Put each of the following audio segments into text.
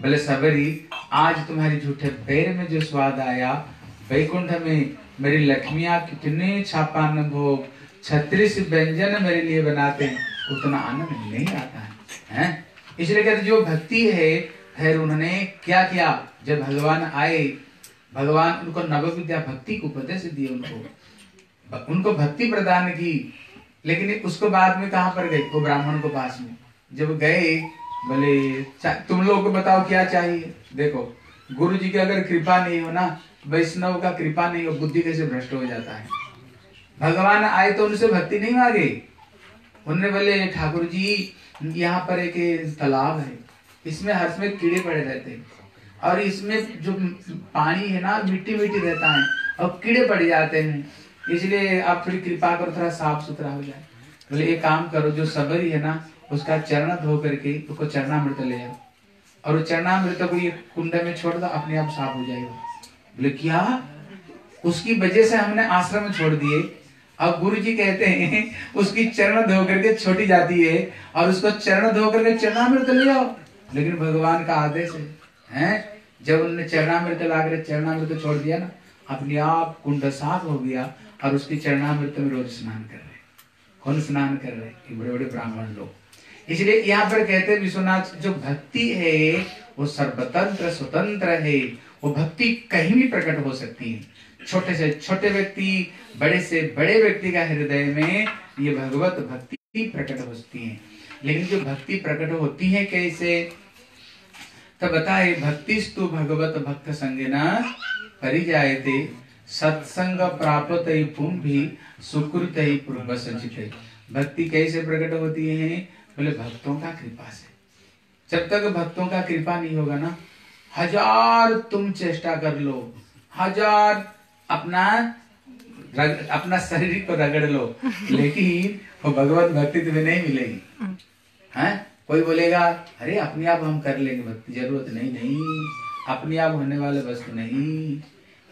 बोले सबरी, आज तुम्हारी झूठे पैर में जो स्वाद आया, वैकुंठ में मेरी लक्ष्मिया कितने छापान भोग छत्तीस व्यंजन मेरे लिए बनाते हैं, उतना आनंद नहीं आता है, हैं? इसलिए कहते जो भक्ति है, फिर उन्होंने क्या किया? जब भगवान आए, भगवान उनको नव विद्या भक्ति को उपदेश दिए उनको। उनको भक्ति प्रदान की, लेकिन उसको बाद में कहा पर गए? वो ब्राह्मण को पास में। जब गए, बोले तुम लोग को बताओ क्या चाहिए? देखो गुरु जी की अगर कृपा नहीं हो ना, वैष्णव का कृपा नहीं हो, बुद्धि कैसे भ्रष्ट हो जाता है? भगवान आए तो उनसे भक्ति नहीं मांगे। उन्होंने बोले ठाकुर जी यहाँ पर एक तालाब है। इसमें हर समय कीड़े पड़े रहते हैं। और इसमें जो पानी है ना मिट्टी मिट्टी रहता है और कीड़े पड़ जाते हैं। इसलिए आप थोड़ी कृपा करो, थोड़ा साफ़ सुथरा हो जाए। बोले, एक काम करो, जो सबरी है ना, उसका चरण धो करके उसको चरणामृत ले आओ। और वो चरणामृत को ये कुंड में छोड़ दो, अपने आप साफ़ हो जाएगा। बोले, क्या? उसकी वजह से हमने आश्रम छोड़ दिए। अब गुरु जी कहते हैं, उसकी चरण धो करके छोटी जाती है और उसको चरण धो करके चरणामृत ले आओ। लेकिन भगवान का आदेश है, हैं? जब उन्होंने चरणामृत ला कर चरणामृत छोड़ दिया ना, अपने आप कुंड साफ़ हो गया और उसकी चरणामृत में रोज स्नान कर रहे कौन स्नान कर रहे ये बड़े बड़े ब्राह्मण लोग। इसलिए यहाँ पर कहते हैं, विश्वनाथ, जो भक्ति है, वो सर्वतंत्र, स्वतंत्र है। वो भक्ति कहीं भी प्रकट हो सकती है। छोटे से, छोटे व्यक्ति, बड़े से बड़े व्यक्ति का हृदय में ये भगवत भक्ति प्रकट होती है। लेकिन जो भक्ति प्रकट होती है कैसे? तो बताए भक्ति स्तु भगवत भक्त संगना परिजायते, सत्संग प्राप्त भी सुकृत पूर्व संचित भक्ति कैसे प्रकट होती है? बोले, भक्तों का कृपा से। जब तक भक्तों का कृपा नहीं होगा ना, हज़ार तुम चेष्टा कर लो, हज़ार अपना रग, अपना शरीर को रगड़ लो लेकिन वो भगवत भक्ति तुम्हें नहीं मिलेगी। है? कोई बोलेगा अरे अपने आप हम कर लेंगे भक्ति ज़रूरत नहीं नहीं अपने आप होने वाले वस्तु नहीं।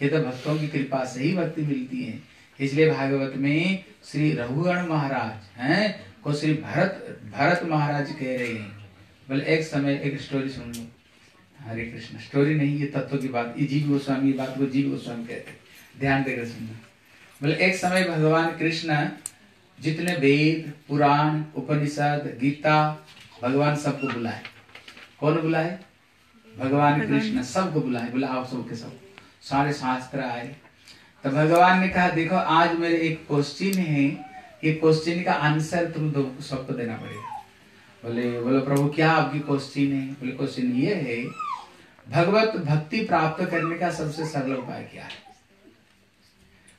ये तो भक्तों की कृपा से ही भक्ति मिलती है। इसलिए भागवत में श्री रघुगण महाराज हैं को श्री भरत भरत महाराज कह रहे हैं। बोले एक समय एक स्टोरी सुन लो। हरे कृष्ण स्टोरी नहीं ये तत्व की बात ये जीव गोस्वामी बात को जीव गोस्वामी कहते हैं। ध्यान देकर सुनना। बोले एक समय भगवान कृष्ण जितने वेद पुराण उपनिषद गीता भगवान सबको बुलाए। कौन बुलाए? भगवान कृष्ण सबको बुलाए। बोले आप सबके सब। सारे शास्त्र आए। तो भगवान ने कहा देखो आज मेरे एक क्वेश्चन है। ये क्वेश्चन का आंसर तुम दो सबको देना पड़ेगा। बोले बोले प्रभु क्या आपकी क्वेश्चन है? बोले क्वेश्चन ये है भगवत भक्ति प्राप्त करने का सबसे सरल उपाय क्या है?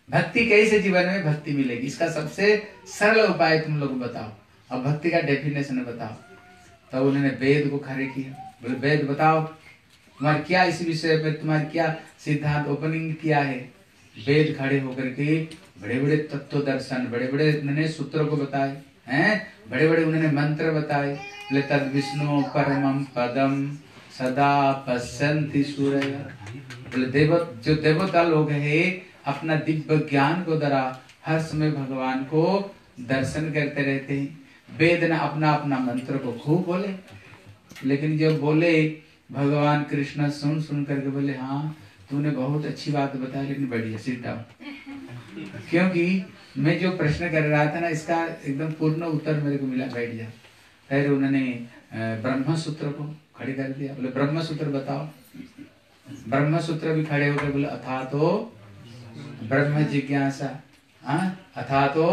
भक्ति कैसे जीवन में भक्ति मिलेगी? इसका सबसे सरल उपाय तुम लोग बताओ। और भक्ति का डेफिनेशन बताओ। तब तो उन्होंने वेद को खड़े किया। बोले, वेद बताओ, तुम्हारे क्या इस विषय पर तुम्हारा क्या सिद्धांत ओपनिंग किया है? वेद खड़े होकर के बड़े बड़े तत्व दर्शन बड़े बड़े उन्होंने सूत्रों को बताए, हैं? बड़े बड़े उन्होंने मंत्र बताए। बोले, तद विष्णु परमम पदम सदा पश्यंति सूर्य। बोले देव जो देवता लोग है अपना दिव्य ज्ञान को द्वारा हर समय भगवान को दर्शन करते रहते हैं। वेद ने अपना अपना मंत्र को खूब बोले। लेकिन जब बोले, भगवान कृष्ण सुन सुन करके बोले हाँ तूने बहुत अच्छी बात बताई लेकिन बढ़िया डाउन क्योंकि मैं जो प्रश्न कर रहा था ना, इसका एकदम पूर्ण उत्तर मेरे को मिला, बैठ जा। फिर उन्होंने ब्रह्म सूत्र को खड़े कर दिया। बोले ब्रह्म सूत्र बताओ। ब्रह्म सूत्र भी खड़े हो गए बोले अथा तो ब्रह्म जिज्ञासा। अथा तो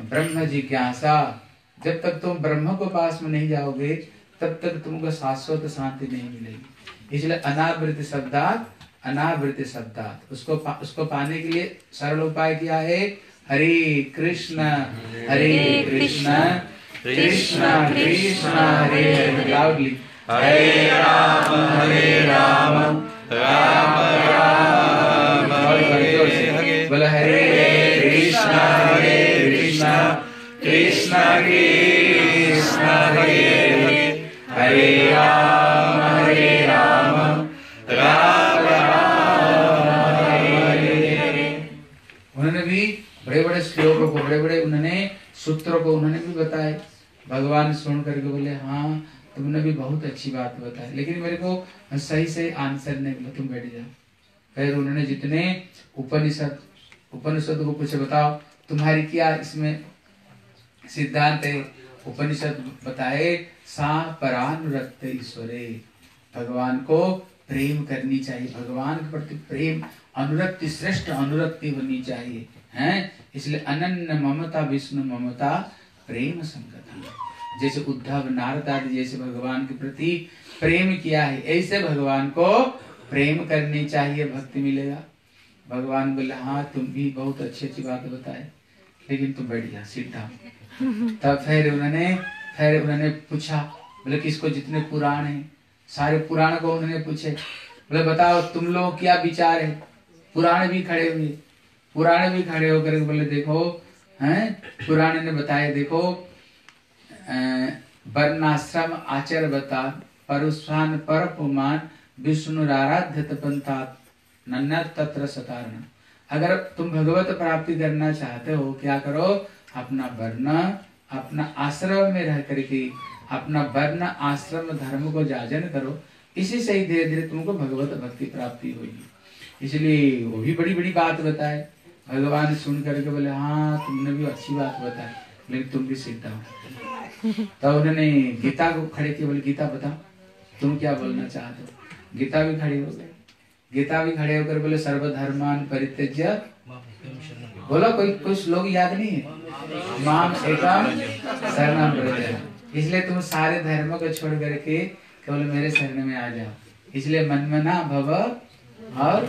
ब्रह्म जिज्ञासा। जब तक तुम ब्रह्म को पास में नहीं जाओगे तब तक तुमको शाश्वत शांति नहीं मिलेगी। इसलिए अनावृत शब्दात अनावृत शब्दात। उसको पा, उसको पाने के लिए सरल उपाय क्या है। हरे कृष्ण हरे कृष्ण कृष्ण कृष्ण हरे हरे लाउडली हरे। राम हरे राम राम राम। कृष्ण कृष्ण हरे हरे राम हरे राम राम उन्होंने भी बड़े बड़े श्लोकों को बड़े बड़े उन्होंने सूत्रों को उन्होंने भी बताए। भगवान सुन करके बोले हाँ तुमने भी बहुत अच्छी बात बताई। लेकिन मेरे को सही सही आंसर नहीं मिला, तुम बैठ जाओ। फिर उन्होंने जितने उपनिषद उपनिषद को पूछे बताओ, तुम्हारी क्या इसमें सिद्धांत है, उपनिषद बताए सा परानुरक्त ईश्वरे। भगवान को प्रेम करनी चाहिए, भगवान के प्रति प्रेम, अनुरक्ति, श्रेष्ठ अनुरक्ति होनी चाहिए, हैं? इसलिए अनन्य ममता, विष्णु ममता, प्रेम संगता। जैसे उद्धव नारद आदि जैसे भगवान के प्रति प्रेम किया है, ऐसे भगवान को प्रेम करनी चाहिए, भक्ति मिलेगा। भगवान बोले हाँ तुम भी बहुत अच्छी अच्छी बात बताए, लेकिन तुम बैठ जा सीधा तब फिर उन्होंने फिर उन्होंने पूछा, बोले, किसको जितने पुराण है? सारे पुराण को उन्होंने पूछे। बोले, बताओ, तुम लोग क्या विचार है? पुराण भी खड़े हुए पुराण भी खड़े होकर बोले, देखो, हैं? पुराण ने बताया, देखो वर्णाश्रम आचर बता परुस्वान पर विष्णु आराध्य तपंता नन्ना तत्र सतारण। अगर तुम भगवत प्राप्ति करना चाहते हो, क्या करो? अपना वर्ण अपना आश्रम में रह करके, अपना वर्ण आश्रम धर्म को जाजन करो, इसी से ही धीरे धीरे तुमको भगवत भक्ति प्राप्ति होगी। इसलिए वो भी बड़ी बड़ी बात बताए। भगवान सुन करके बोले हाँ तुमने भी अच्छी बात बताई, लेकिन तुम भी सीधा हो तो उन्होंने गीता को खड़े किए, बोले, गीता, बताओ, तुम क्या बोलना चाहते हो? गीता भी खड़ी हो गई गीता भी खड़े होकर बोले, सर्वधर्मान परित्यज्य बोलो, कोई कुछ लोग याद नहीं है? माम एकम शरणम इसलिए तुम सारे धर्मों को छोड़ करके केवल मेरे शरण में आ जाओ। इसलिए मन मनमना भव और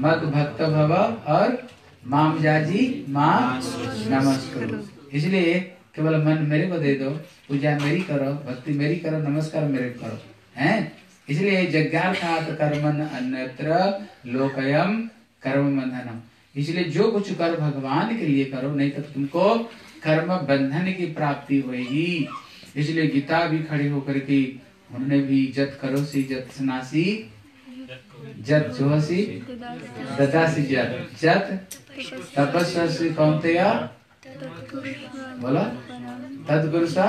मत भक्त भव और माम जाजी माम नमस्कार। इसलिए केवल मन मेरे को दे दो, पूजा मेरी करो, भक्ति मेरी करो, नमस्कार मेरे को करो, हैं? इसलिए यज्ञार्थात कर्मन अन्यत्र लोकयम कर्म बंधनम इसलिए जो कुछ कर भगवान के लिए करो, नहीं तो तुमको कर्म बंधन की प्राप्ति होगी इसलिए गीता भी खड़ी होकर के उन्होंने भी जत करो सी जत सनासी जत जोहसी ददासी जत जत तपस्वी कौनतेया बोला। तत्पुरुषा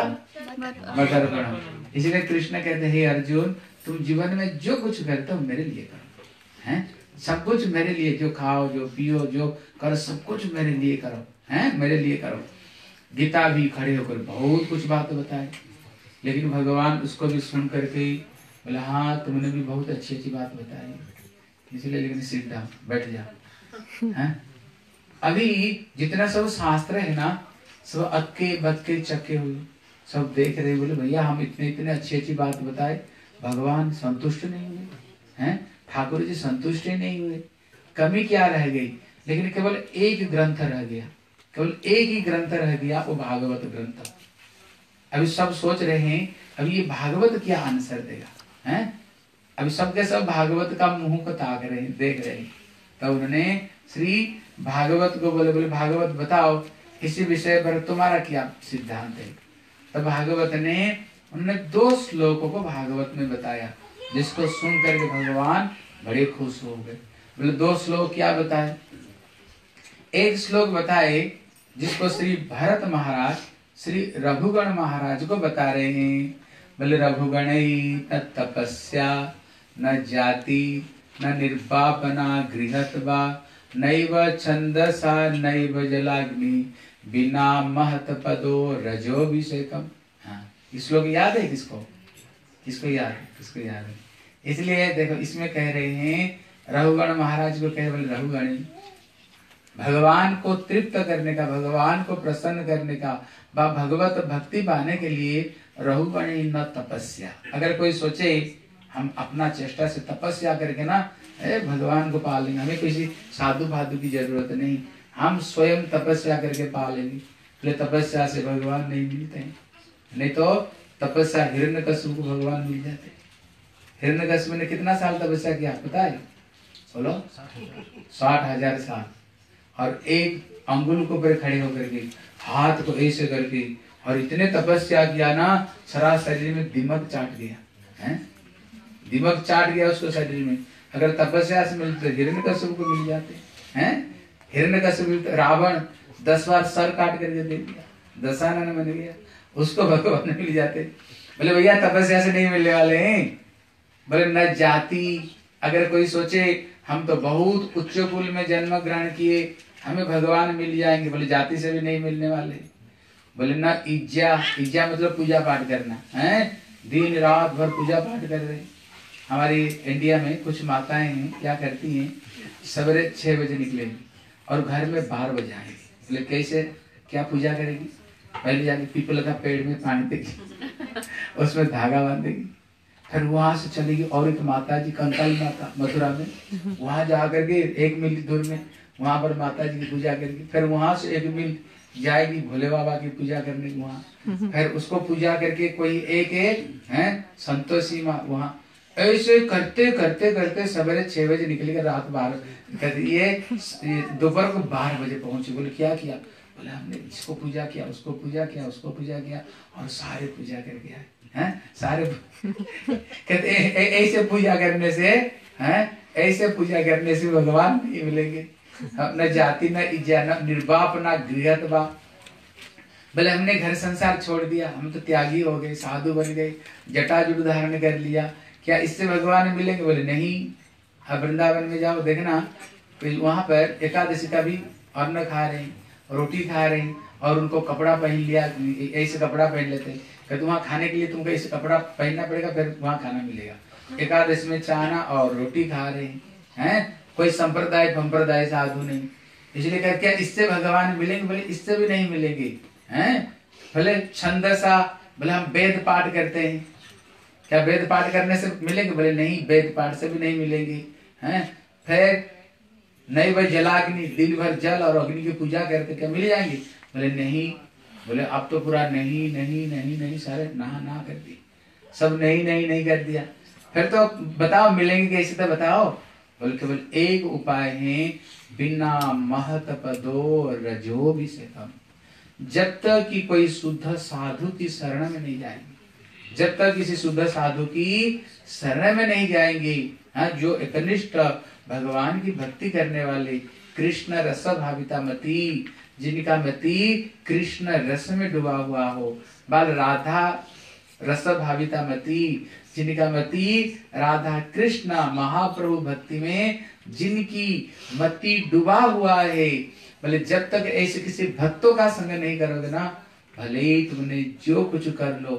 मकरगण। इसलिए कृष्ण कहते, हैं अर्जुन, तुम जीवन में जो कुछ करते हो मेरे लिए करो, हैं? सब कुछ मेरे लिए, जो खाओ, जो पियो, जो करो, सब कुछ मेरे लिए करो, हैं? मेरे लिए करो। गीता भी खड़े होकर बहुत कुछ बात बताए। लेकिन भगवान उसको भी सुन करके बोले हाँ तुमने भी बहुत अच्छी अच्छी बात बताई। इसलिए लेकिन सीधा बैठ जा। हैं? अभी जितना सब शास्त्र है ना, सब अक्के बक्के चक्के हुए। सब देख रहे बोले, भैया, हम इतने इतने अच्छी अच्छी बात बताए। भगवान संतुष्ट नहीं हुए। हैं? ठाकुर जी संतुष्ट नहीं हुए। कमी क्या रह गई? लेकिन केवल एक ग्रंथ रह गया। केवल एक ही ग्रंथ रह गया, वो भागवत ग्रंथ। अभी सब सोच रहे हैं, अभी ये भागवत क्या आंसर देगा, हैं? अभी सब के सब भागवत का मुँह को ताक रहे हैं, देख रहे हैं। तो उन्होंने श्री भागवत को बोले बोले, भागवत बताओ इसी विषय पर तुम्हारा क्या सिद्धांत है? तो भागवत ने, उन्होंने दो श्लोकों को भागवत में बताया, जिसको सुन करके भगवान बड़े खुश हो गए। बोले, दो श्लोक क्या बताए? एक श्लोक बताए, जिसको श्री भरत महाराज, श्री रघुगण महाराज को बता रहे हैं। बोले, रघुगण न तपस्या, न जाति, न निर्वापना गृहत्वा, नैव छंदसा नैव जलाग्नि, बिना महत पदो रजोभिषेकम हाँ श्लोक याद है किसको? किसको याद है? किसको याद है? इसलिए देखो, इसमें कह रहे हैं, रघुगण महाराज को कहे बोले भगवान को तृप्त करने का, भगवान को प्रसन्न करने का व भगवत भक्ति पाने के लिए रघुगण न तपस्या। अगर कोई सोचे, हम अपना चेष्टा से तपस्या करके ना, ए, भगवान को पा लेंगे, हमें किसी साधु फाधु की ज़रूरत नहीं। हम स्वयं तपस्या करके पा लेंगे इसलिए तपस्या से भगवान नहीं मिलते नहीं तो तपस्या, हिरण्य को भगवान मिल जाते हिरण्य ने कितना साल तपस्या किया, पता है? बोलो। साठ हज़ार साल। और एक अंगुल को ऊपर खड़े होकर के, हाथ को ऐसे करके, और इतने तपस्या किया ना सारा शरीर में दिमक चाट गया, है? दिमक चाट गया उसको शरीर में। अगर तपस्या से मिलते हिरण्य कश्यप को मिल जाते, हैं? हिरण्य कश्यप रावण दस बार सर काट करके दे दिया, दशानन बन गया, उसको भगवान मिल जाते। बोले, भैया, तपस्या से नहीं मिलने वाले हैं। बोले, न जाति। अगर कोई सोचे, हम तो बहुत उच्च कुल में जन्म ग्रहण किए, हमें भगवान मिल जाएँगे। बोले, जाति से भी नहीं मिलने वाले। बोले, न इज्जा इज्जा मतलब पूजा पाठ करना, है? दिन, रात भर पूजा पाठ कर रहे हमारी इंडिया में कुछ माताएँ हैं, क्या करती हैं? सवेरे छह बजे निकलेंगी और घर में बारह बजे आएँगी। बोले, कैसे? क्या पूजा करेगी? पहले जाके पीपल का पेड़ में पानी देगी, उसमें धागा बांधेगी। फिर वहाँ से चलेगी और एक माता जी कंकाली माता मथुरा में। वहाँ जा करके एक मील दूर में वहाँ पर माता जी की पूजा करेगी फिर वहाँ से एक मील जाएगी भोले बाबा की पूजा करने वहाँ। फिर उसको पूजा करके कोई एक एक है संतोषी माँ वहाँ। ऐसे करते करते करते सवेरे छह बजे निकलेगा रात बारह ये ये दोपहर को बारह बजे पहुँचे। बोले क्या किया? बोले हमने इसको पूजा किया उसको पूजा किया उसको पूजा किया और सारे पूजा करके आए। हैं? सारे कहते "ए- ए- ऐसे पूजा करने से, हैं? ऐसे पूजा करने से भगवान नहीं मिलेंगे। न जाति, न इज्जा न निर्वाप न गृहत बा बोले, हमने घर संसार छोड़ दिया। हम तो त्यागी हो गए, साधु बन गए, जटाजुट धारण कर लिया। क्या इससे भगवान मिलेंगे? बोले, नहीं। अब वृंदावन में जाओ, देखना। वहाँ पर एकादशी का भी अन्न खा रहे हैं, रोटी खा रहे हैं और उनको कपड़ा पहन लिया, ऐसे कपड़ा पहन लेते हैं। कहते वहाँ खाने के लिए तुमको ऐसे कपड़ा पहनना पड़ेगा, फिर वहाँ खाना मिलेगा। एकादश में चाना और रोटी खा रहे हैं कोई संप्रदाय संप्रदाय साधु नहीं। इसलिए कह क्या इससे भगवान मिलेंगे बोले इससे भी नहीं मिलेंगे, हैं? भले छंदसा भले हम वेद पाठ करते हैं। क्या वेद पाठ करने से मिलेंगे? बोले नहीं, वेद पाठ से भी नहीं मिलेंगे, हैं? फिर नहीं भाई जलाग्नि दिन भर जल और अग्नि की पूजा करते क्या मिल जाएँगे? बोले नहीं बोले, अब तो पूरा नहीं नहीं नहीं नहीं, सारे ना ना कर दी सब नहीं नहीं नहीं कर दिया। फिर तो बताओ, मिलेंगे कैसे तो बताओ। बोले, केवल एक उपाय है, बिना महत पदो रजो भी से कम जब तक कि कोई शुद्ध साधु की शरण में नहीं जाएँगे, जब तक किसी शुद्ध साधु की शरण में नहीं जाएँगे हाँ जो एकनिष्ठ भगवान की भक्ति करने वाले कृष्ण रस भाविता मती जिनका मति कृष्ण रस में डूबा हुआ हो। बाल राधा रस भाविता मती जिनका मति राधा कृष्ण महाप्रभु भक्ति में जिनकी मति डूबा हुआ है। भले जब तक ऐसे किसी भक्तों का संग नहीं करोगे ना भले ही तुमने जो कुछ कर लो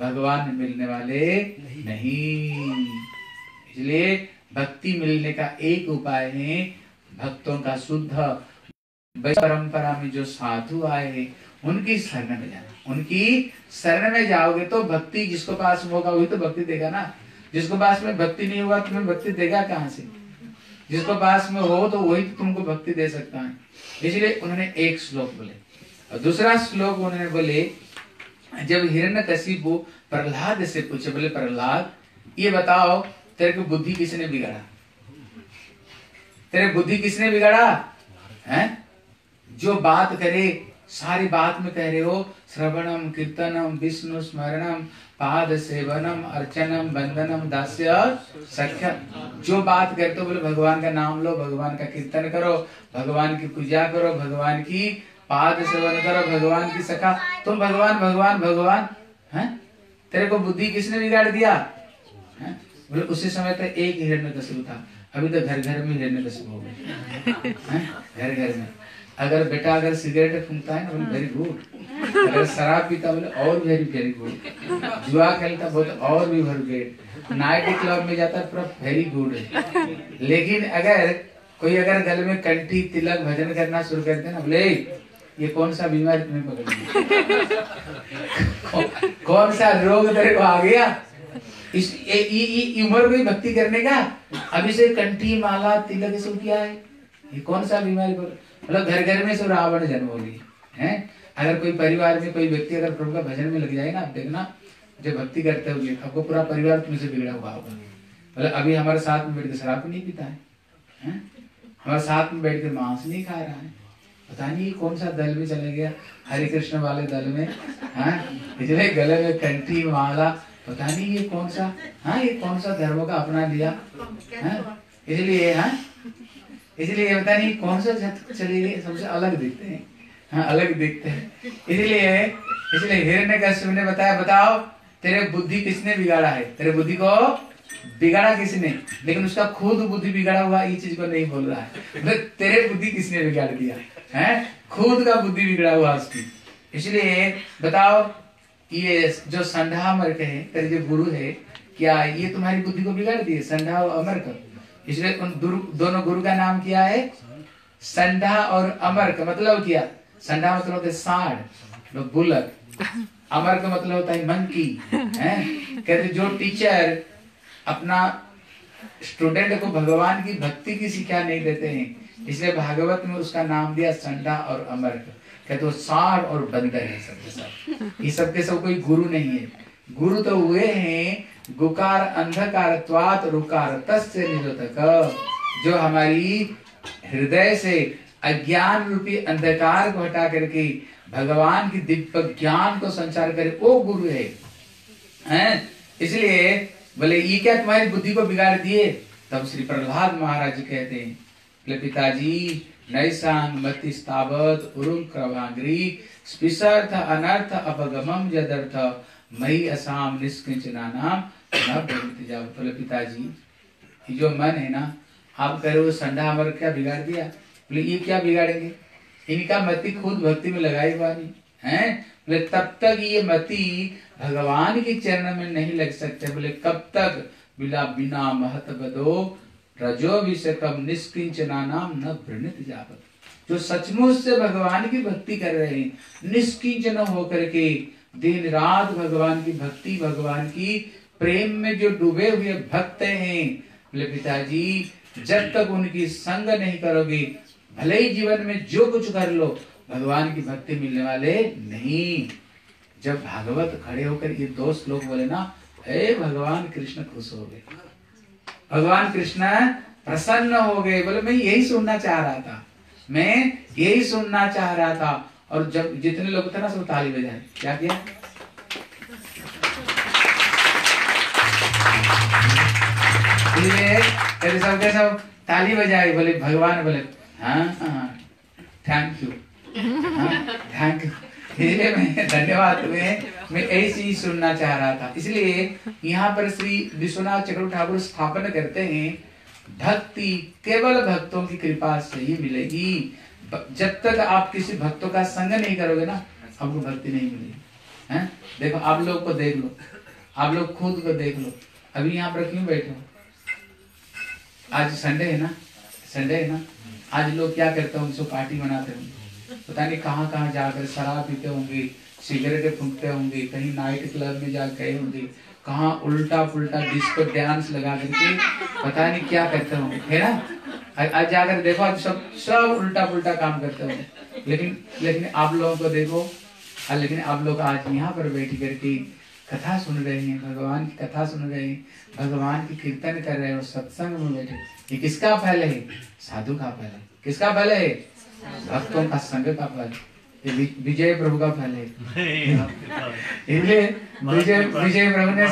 भगवान मिलने वाले नहीं। इसलिए भक्ति मिलने का एक उपाय है भक्तों का शुद्ध परंपरा में जो साधु आए हैं, उनकी शरण में जाना। उनकी शरण में जाओगे तो भक्ति जिसको पास होगा, वही तो भक्ति देगा ना। जिसको पास में भक्ति नहीं होगा, तुम्हें भक्ति देगा कहाँ से? जिसको पास में हो तो वही तो तुमको भक्ति दे सकता है। इसलिए उन्होंने एक श्लोक बोले। और दूसरा श्लोक उन्होंने बोले, जब हिरण्य कशिपु प्रहलाद से पूछे, बोले, प्रहलाद, ये बताओ, तेरे को बुद्धि किसने बिगाड़ा? तेरे बुद्धि किसने बिगाड़ा? है? जो बात करे, सारी बात में कह रहे हो, श्रवणम, कीर्तनम, विष्णु स्मरणम, पाद सेवनम, अर्चनम बंदनम दास्य सख्य जो बात करते हो, बोले, भगवान का नाम लो, भगवान का कीर्तन करो, भगवान की पूजा करो, भगवान की पाद सेवन करो, भगवान की सखा। तुम भगवान भगवान भगवान, हैं? तेरे को बुद्धि किसने बिगाड़ दिया? बोले, उसी समय तो एक हिरण्य था। अभी तो घर घर में हिरण्य हो गए। घर घर में। अगर बेटा अगर सिगरेट फूंकता है ना वेरी गुड अगर शराब पीता बोले और वेरी वेरी गुड जुआ खेलता बोले और भी वेरी गुड नाइट क्लब में जाता पूरा वेरी गुड लेकिन अगर कोई अगर गले में कंठी तिलक भजन करना शुरू कर दे ना बोले ये कौन सा बीमारी तुम्हें पकड़ लिया? कौन सा रोग तेरे को आ गया? इस ये, ये, ये उम्र में भक्ति करने का? अभी से कंठी माला तिलक सब किया है। ये कौन सा बीमारी पर मतलब घर घर में सब रावण जन्म हो? गई है अगर कोई परिवार में कोई व्यक्ति अगर प्रभु का भजन में लग जाए ना आप देखना जो भक्ति करते होंगे आपको पूरा परिवार तुमसे बिगड़ा हुआ होगा। मतलब अभी हमारे साथ में बैठ के शराब नहीं पीता है? हमारे साथ में बैठ के मांस नहीं खा रहा है। पता नहीं कौन सा दल में चले गया हरे कृष्ण वाले दल में इसलिए गले में कंठी, माला, पता नहीं ये कौन सा हाँ ये कौन सा धर्म का अपना लिया हाँ? इसलिए हाँ? इसलिए ये पता नहीं कौन सा जात चले गए सबसे अलग दिखते हैं। हाँ अलग दिखते हैं। इसलिए इसलिए हिरण्य कश्यप ने बताया, बताओ, तेरे बुद्धि किसने बिगाड़ा है? तेरे बुद्धि को बिगाड़ा किसने? लेकिन उसका खुद बुद्धि बिगाड़ा हुआ ये चीज़ को नहीं बोल रहा है। मतलब तेरे बुद्धि किसने बिगाड़ दिया? है? खुद का बुद्धि बिगड़ा हुआ उसकी। इसलिए बताओ, ये जो संधा अमर्क है तेरे जो गुरु है, क्या ये तुम्हारी बुद्धि को बिगाड़ दिए? संधा और अमर्क इसलिए उन दोनों गुरु का नाम क्या है संधा और अमर का मतलब क्या? संधा मतलब होता है साढ़ मतलब बुलक। अमर का मतलब होता है मंकी, है? कहते जो टीचर अपना स्टूडेंट को भगवान की भक्ति की शिक्षा नहीं देते हैं, इसलिए भागवत में उसका नाम दिया संडा और अमर कहते वो सार और बंदर है सबके सब। ये सबके सब कोई गुरु नहीं है। गुरु तो हुए हैं गुकार अंधकार त्वात रुकार तस्य निरोधक, जो हमारी हृदय से अज्ञान रूपी अंधकार को हटा करके भगवान की दिव्य ज्ञान को संचार करे, वो गुरु है हैं? इसलिए बोले, ये क्या तुम्हारी बुद्धि को बिगाड़ दिए तब श्री प्रहलाद महाराज जी कहते हैं, बोले, पिताजी, नैसांग मति स्थावत उरुम क्रवांग्री स्पिसर्थ अनर्थ अपगमम जदर्थ मई असाम निष्किंचना नाम न बोले पिताजी। ये जो मन है ना, आप कह रहे हो, संडा अमर क्या बिगाड़ दिया? बोले, ये क्या बिगाड़ेंगे? इनका मति खुद भक्ति में लगाई नहीं है? बोले, तब तक ये मति भगवान के चरण में नहीं लग सकते। बोले, कब तक? बिना बिना महत्व दो रजो विषकम निष्किंचना नाम न वृणित जावत जो सचमुच से भगवान की भक्ति कर रहे हैं निष्किंचन होकर के दिन रात भगवान की भक्ति, भगवान की प्रेम में जो डूबे हुए भक्त हैं, बोले पिताजी, जब तक उनकी संग नहीं करोगे, भले ही जीवन में जो कुछ कर लो, भगवान की भक्ति मिलने वाले नहीं। जब भागवत खड़े होकर ये दो श्लोक बोले ना, हे भगवान, कृष्ण खुश हो गए। भगवान कृष्ण प्रसन्न हो गए। बोले, मैं यही सुनना चाह रहा था। मैं यही सुनना चाह रहा था। और जब जितने लोग थे ना, सब ताली बजाए क्या किया? सब सब ताली बजाए बोले, भगवान, बोले हाँ हाँ थैंक यू थैंक यू इसलिए मैं धन्यवाद तुम्हें मैं ऐसी ही सुनना चाह रहा था। इसलिए यहाँ पर श्री विश्वनाथ चक्रवर्ती ठाकुर स्थापना करते हैं, भक्ति, केवल भक्तों की कृपा से ही मिलेगी। जब तक आप किसी भक्तों का संग नहीं करोगे ना, आपको भक्ति नहीं मिलेगी। हैं? देखो, आप लोग को देख लो। आप लोग खुद को देख लो। अभी यहाँ पर क्यों बैठे हो? आज संडे है ना? संडे है ना? आज लोग क्या करते होंगे सो पार्टी मनाते होंगे पता नहीं कहाँ कहाँ जाकर शराब पीते होंगे, सिगरेट फूकते होंगे, कहीं नाइट क्लब में जा गए होंगे, कहाँ उल्टा पुल्टा डिस्को डांस लगा करके पता नहीं क्या करते होंगे। है ना? आज- आज जाकर देखो आज सब सब उल्टा पुल्टा काम करते होंगे। लेकिन लेकिन आप लोगों को देखो और लेकिन आप लोग आज यहाँ पर बैठ करके कथा सुन रहे हैं भगवान की कथा सुन रहे हैं भगवान की कीर्तन कर रहे हो सत्संग में बैठे। ये किसका फल है? साधु का फल है। किसका फल है? भक्तों का संग का फल ये विजय प्रभु का फल है। इसलिए विजय विजय प्रभु ने।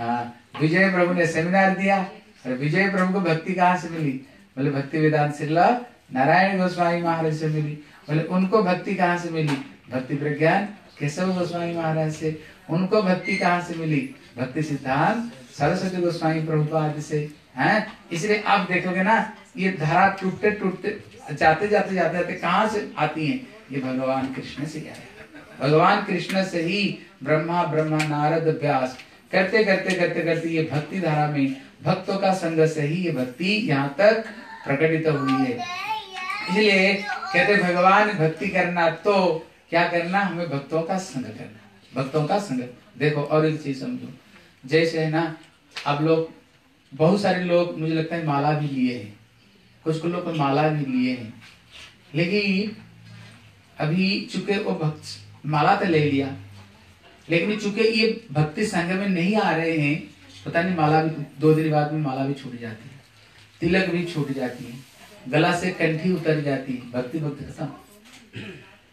हाँ विजय प्रभु ने सेमिनार दिया और विजय प्रभु को भक्ति कहाँ से मिली? बोले भक्ति वेदांत श्रीला नारायण गोस्वामी महाराज से मिली। बोले, उनको भक्ति कहाँ से मिली? भक्ति प्रज्ञान केशव गोस्वामी महाराज से। उनको भक्ति कहाँ से मिली? भक्ति सिद्धांत, सरस्वती गोस्वामी प्रभुपाद से। हैं? इसलिए आप देखोगे ना, ये धारा टूटते टूटते, जाते जाते जाते जाते कहाँ से आती है? ये भगवान कृष्ण से आया भगवान कृष्ण से ही ब्रह्मा ब्रह्मा, नारद, व्यास। करते करते करते करते ये भक्ति धारा में भक्तों का संग से ही ये भक्ति यहाँ तक प्रकटित हुई है। इसलिए कहते भगवान, भक्ति करना तो क्या करना? हमें भक्तों का संग करना। भक्तों का संग। देखो, और एक चीज़ समझो। जैसे है ना अब लोग, बहुत सारे लोग मुझे लगता है माला भी लिए हैं। कुछ कुछ लोग तो माला भी लिए हैं। लेकिन अभी चूँकि वो भक्त, माला तो ले लिया। लेकिन चूँकि ये भक्ति संघ में नहीं आ रहे हैं पता नहीं, माला भी, दो दिन बाद में माला भी छूट जाती है। तिलक भी छूट जाती है। गला से कंठी उतर जाती है। भक्ति भक्ति खत्म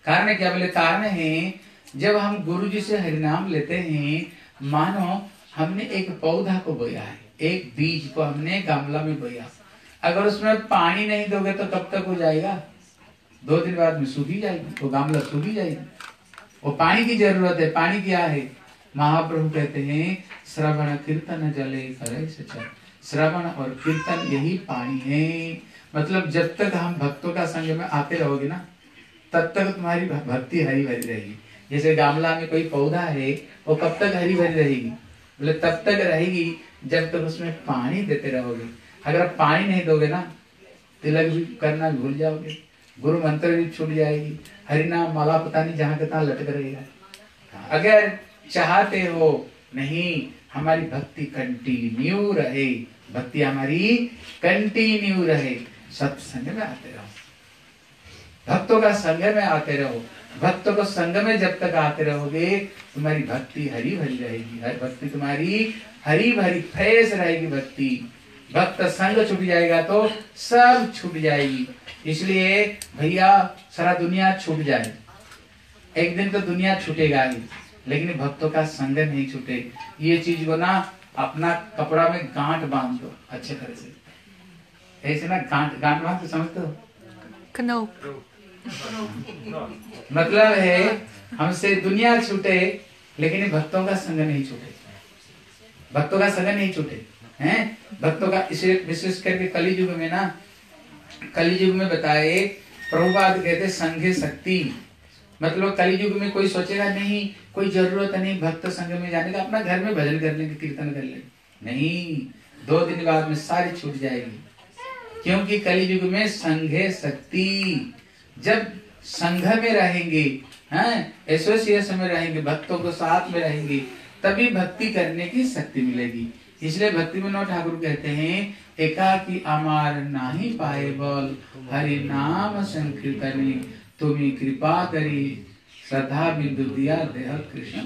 कारण क्या बोले? कारण है, जब हम गुरु जी से हरिनाम लेते हैं, मानो हमने एक पौधा को बोया है, एक बीज को हमने गमला में बोया। अगर उसमें पानी नहीं दोगे तो कब तक हो जाएगा? दो दिन बाद में सूखी जाएगी, वो गमला सूखी जाएगी। वो पानी की ज़रूरत है, पानी क्या है? महाप्रभु कहते हैं, श्रवण कीर्तन जले करे श्रवण और कीर्तन यही पानी है। मतलब जब तक हम भक्तों का संग में आते रहोगे ना, तब तक तुम्हारी भक्ति हरी भरी रहेगी। जैसे गामला में कोई पौधा है, वो कब तक हरी भरी रहेगी? बोले, तब तक रहेगी जब तक उसमें पानी देते रहोगे। अगर आप पानी नहीं दोगे ना, तिलक भी करना भूल जाओगे। गुरु मंत्र भी छूट जाएगी। हरिनाम माला पता नहीं जहाँ कहाँ लटक रहेगा। अगर चाहते हो? नहीं, हमारी भक्ति कंटिन्यू रहे। भक्ति हमारी कंटिन्यू रहे। सत्संग में आते रहो। भक्तों का संग में आते रहो। भक्तों को संग में जब तक आते रहोगे, तुम्हारी भक्ति हरी भरी रहेगी। हर भक्ति तुम्हारी हरी भरी फ्रेश रहेगी भक्ति। भक्त संग छूट जाएगा तो सब छूट जाएगी। इसलिए भैया, सारा दुनिया छूट जाए। एक दिन तो दुनिया छूटेगा ही। लेकिन भक्तों का संग नहीं छूटे। ये चीज़ को ना अपना कपड़ा में गांठ बाँध दो अच्छे तरह से। ऐसे ना गांठ गांठ बाँध के समझते हो. मतलब है हमसे दुनिया छूटे लेकिन भक्तों का संग नहीं छूटे। भक्तों का संग नहीं छूटे हैं? भक्तों का इसे विशेष करके कली युग में ना कली युग में बताए प्रभुपाद कहते संघे शक्ति। मतलब कली युग में कोई सोचेगा नहीं, कोई ज़रूरत नहीं, भक्त संघ में जाने का, अपना घर में भजन कर लेंगे, कीर्तन कर लेंगे। नहीं, दो दिन बाद में सारी छूट जाएगी। क्योंकि कली युग में संघे शक्ति, जब संघ में रहेंगे, हैं, एसोसिएशन में रहेंगे, भक्तों को साथ में रहेंगे, तभी भक्ति करने की शक्ति मिलेगी। इसलिए भक्ति विनोद ठाकुर कहते हैं एका की अमार नाही पाए बल, हरि नाम संकीर्तने। तुम्हें कृपा करी श्रद्धा बिंदु दिया देह कृष्ण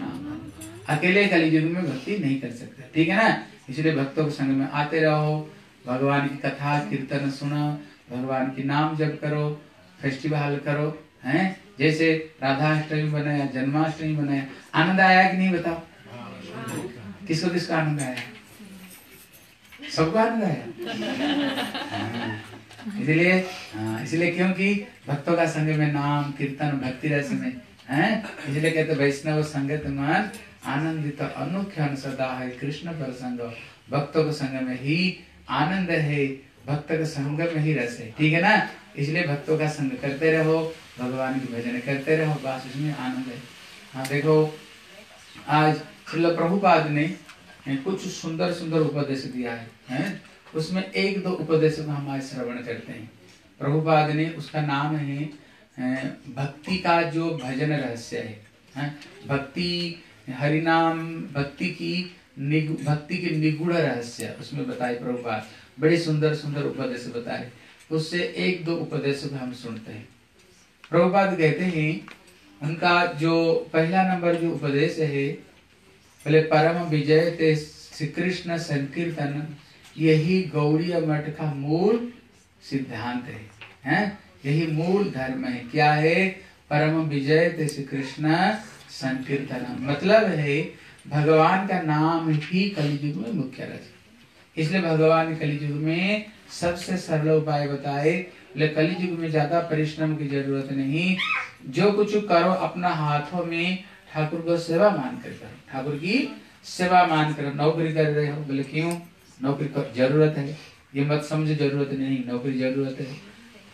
अकेले कली युग में भक्ति नहीं कर सकते। ठीक है ना? इसलिए भक्तों के संग में आते रहो भगवान की कथा कीर्तन सुनो भगवान की नाम जप करो फेस्टिवल करो हैं? जैसे राधाष्टमी बनाया जन्माष्टमी बनाया। आनंद आया कि नहीं बताओ? किसको किसको आनंद आया? सबको आनंद आया? हाँ, इसलिए इसलिए क्योंकि भक्तों का संग में नाम, कीर्तन, भक्ति रस में, हैं? इसलिए कहते वैष्णव संगत मन आनंदित अनुख्यान सदा है, कृष्ण पर संग भक्तों के संग में ही आनंद है, भक्त के संग में ही रस है। ठीक है ना? इसलिए भक्तों का संग करते रहो, भगवान की भजन करते रहो, बस उसमें आनंद है। हाँ देखो, आज प्रभुपाद ने कुछ सुंदर सुंदर उपदेश दिया है, हैं? उसमें एक दो उपदेश को हम आज श्रवण करते हैं। प्रभुपाद ने उसका नाम है भक्ति का जो भजन रहस्य है, हैं? भक्ति, हरिनाम, भक्ति की भक्ति की निगुण रहस्य, उसमें बताए प्रभुपाद। बड़े सुंदर सुंदर उपदेश बताए। उससे एक दो उपदेश को हम सुनते हैं। प्रभुपाद कहते हैं, उनका जो पहला नंबर जो उपदेश है, बोले, परम विजय ते श्री कृष्ण संकीर्तन यही गौड़ीय मठ का मूल सिद्धांत है, हैं? यही मूल धर्म है। क्या है? परम विजय श्री कृष्ण संकीर्तन। मतलब है, भगवान का नाम ही कलयुग में मुख्य रस इसलिए भगवान ने में सबसे सरल उपाय बताए। बोले कलयुग में ज़्यादा परिश्रम की ज़रूरत नहीं। जो कुछ करो, अपना हाथों में ठाकुर को सेवा मान कर करो। ठाकुर की सेवा मान कर नौकरी कर रहे हो, बोले क्यों? नौकरी ज़रूरत है। ये मत समझो ज़रूरत नहीं, नौकरी ज़रूरत है।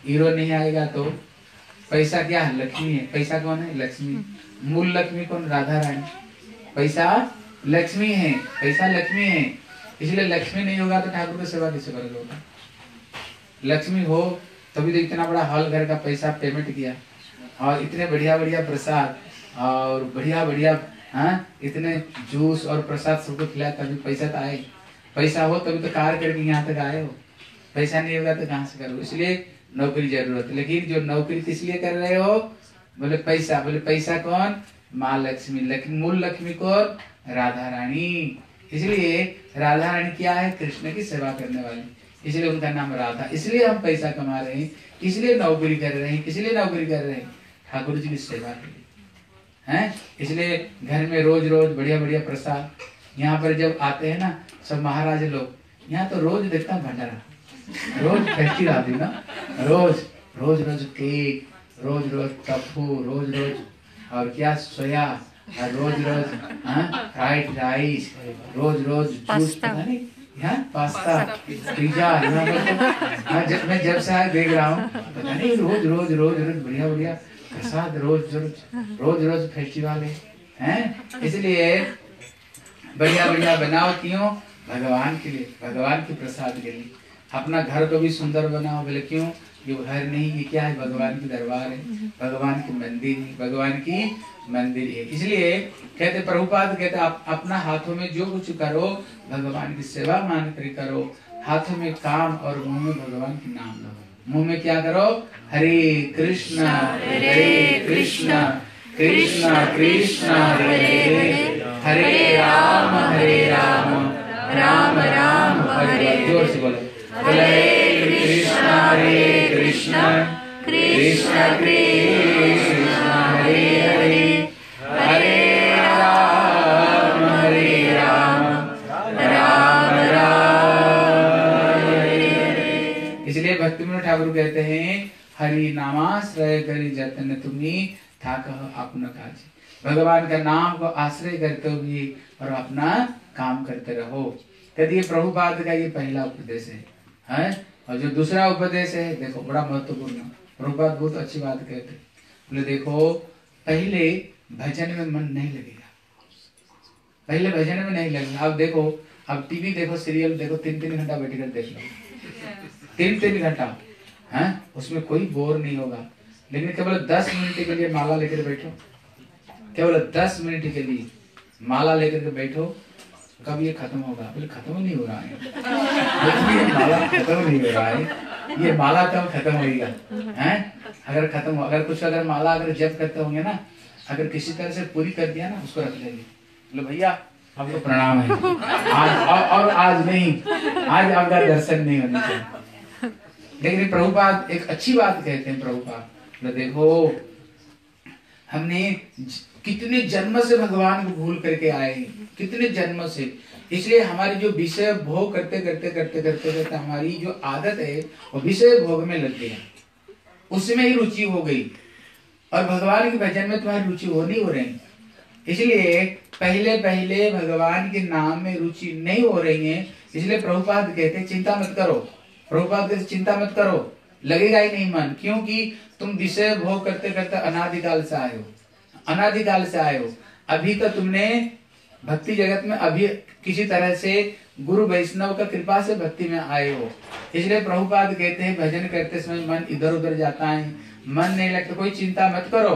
हीरो नहीं आएगा तो पैसा क्या है? लक्ष्मी है। पैसा कौन है? लक्ष्मी। मूल लक्ष्मी कौन? राधा रानी। पैसा लक्ष्मी है। पैसा लक्ष्मी है। इसलिए लक्ष्मी नहीं होगा तो ठाकुर की सेवा कैसे करोगे? लक्ष्मी हो, तभी तो इतना बड़ा हॉल घर का पैसा पेमेंट किया। और इतने बढ़िया बढ़िया प्रसाद और बढ़िया बढ़िया हाँ इतने जूस और प्रसाद सबको खिलाया, तभी पैसा तो आए पैसा हो तभी तो कार करके यहाँ तक आए हो। पैसा नहीं होगा तो कहाँ से करोगे? इसलिए नौकरी ज़रूरत लेकिन जो नौकरी किस लिए कर रहे हो? बोले पैसा। बोले पैसा कौन? माँ लक्ष्मी लेकिन मूल लक्ष्मी कौन? राधा रानी इसलिए राधा रानी क्या है? कृष्ण की सेवा करने वाली। इसलिए उनका नाम राधा। इसलिए हम पैसा कमा रहे हैं। इसलिए नौकरी कर रहे हैं। इसलिए नौकरी कर रहे हैं? ठाकुर जी की सेवा के लिए। हैं? इसलिए घर में रोज रोज बढ़िया बढ़िया प्रसाद यहाँ पर जब आते हैं ना सब महाराज लोग यहाँ तो रोज देखता हूँ भंडारा। रोज फेस्टी आती ना। रोज रोज रोज केक रोज रोज टप्पू रोज रोज और क्या सोया और रोज रोज फ्राइड राइस रोज रोज जूस पास्ता। पता नहीं यहाँ पास्ता पिज्जा हाँ, जब मैं जब से आज देख रहा हूँ पता नहीं रोज रोज रोज रोज बढ़िया बढ़िया प्रसाद रोज रोज रोज रोज फेस्टिवल है हैं। इसलिए बढ़िया बढ़िया बनाओ क्यों? भगवान के लिए भगवान के प्रसाद के लिए। अपना घर को भी सुंदर बनाओ बोले क्यों? ये घर नहीं ये क्या है? भगवान की दरबार है भगवान की मंदिर है भगवान की मंदिर है। इसलिए कहते प्रभुपाद कहते आप अपना हाथों में जो कुछ करो भगवान की सेवा मान कर करो। हाथों में काम और मुँह में भगवान के नाम लो मुँह में क्या करो? हरे कृष्ण हरे कृष्ण कृष्ण कृष्ण हरे। हरे। हरे राम हरे राम राम राम हरे ज़ोर से बोलो। हरे कृष्ण हरे कृष्ण कृष्ण कृष्ण हरे हरे हरे राम हरे राम राम राम। हरे हरे इसलिए ठाकुर कहते हैं हरि नामाश्रय करी जतन तुम्हें था कह अपना काज। भगवान का नाम को आश्रय करते हुए और अपना काम करते रहो। यदि ये प्रभुपाद का ये पहला उपदेश है, हैं? और जो दूसरा उपदेश है, देखो, बड़ा महत्वपूर्ण। प्रभुपाद बहुत अच्छी बात कहते बोले, देखो, पहले भजन में मन नहीं लगेगा। पहले भजन में नहीं लगेगा। अब देखो, अब टीवी देखो, सीरियल देखो तीन तीन घंटा बैठ कर देख लो। तीन तीन घंटा, है? उसमें कोई बोर नहीं होगा। लेकिन केवल दस मिनट के लिए माला लेकर बैठो। केवल दस मिनट के लिए माला लेकर के बैठो कब ये खत्म होगा। बोले खत्म नहीं हो रहा है। ये माला खत्म नहीं हो रहा है। ये माला कब खत्म होगा हैं? अगर खत्म हो अगर कुछ अगर माला अगर जप करते होंगे ना अगर किसी तरह से पूरी कर दिया ना उसको रख लेंगे। बोले भैया आपको प्रणाम है। आज और, और आज नहीं। आज आपका दर्शन नहीं होना चाहिए। लेकिन प्रभुपाद एक अच्छी बात कहते हैं प्रभुपाद। बोले देखो हमने कितने जन्म से भगवान को भूल करके आए हैं? कितने जन्म से? इसलिए हमारी जो विषय भोग करते करते करते करते करते हमारी जो आदत है, वो विषय भोग में लग गया। उसमें ही रुचि हो गई। और भगवान के भजन में तुम्हारी रुचि हो नहीं हो रही। इसलिए पहले पहले भगवान के नाम में रुचि नहीं हो रही है। इसलिए प्रभुपाद कहते, चिंता मत करो। प्रभुपाद कहते, चिंता मत करो। लगेगा ही नहीं मन, क्योंकि तुम विषय भोग करते करते अनादिकाल से आए हो। अनादिकाल से आए हो। अभी तो तुमने भक्ति जगत में अभी किसी तरह से गुरु वैष्णव का कृपा से भक्ति में आए हो। इसलिए प्रभुपाद कहते हैं, भजन करते समय मन इधर उधर जाता है। मन नहीं लगता, कोई चिंता मत करो।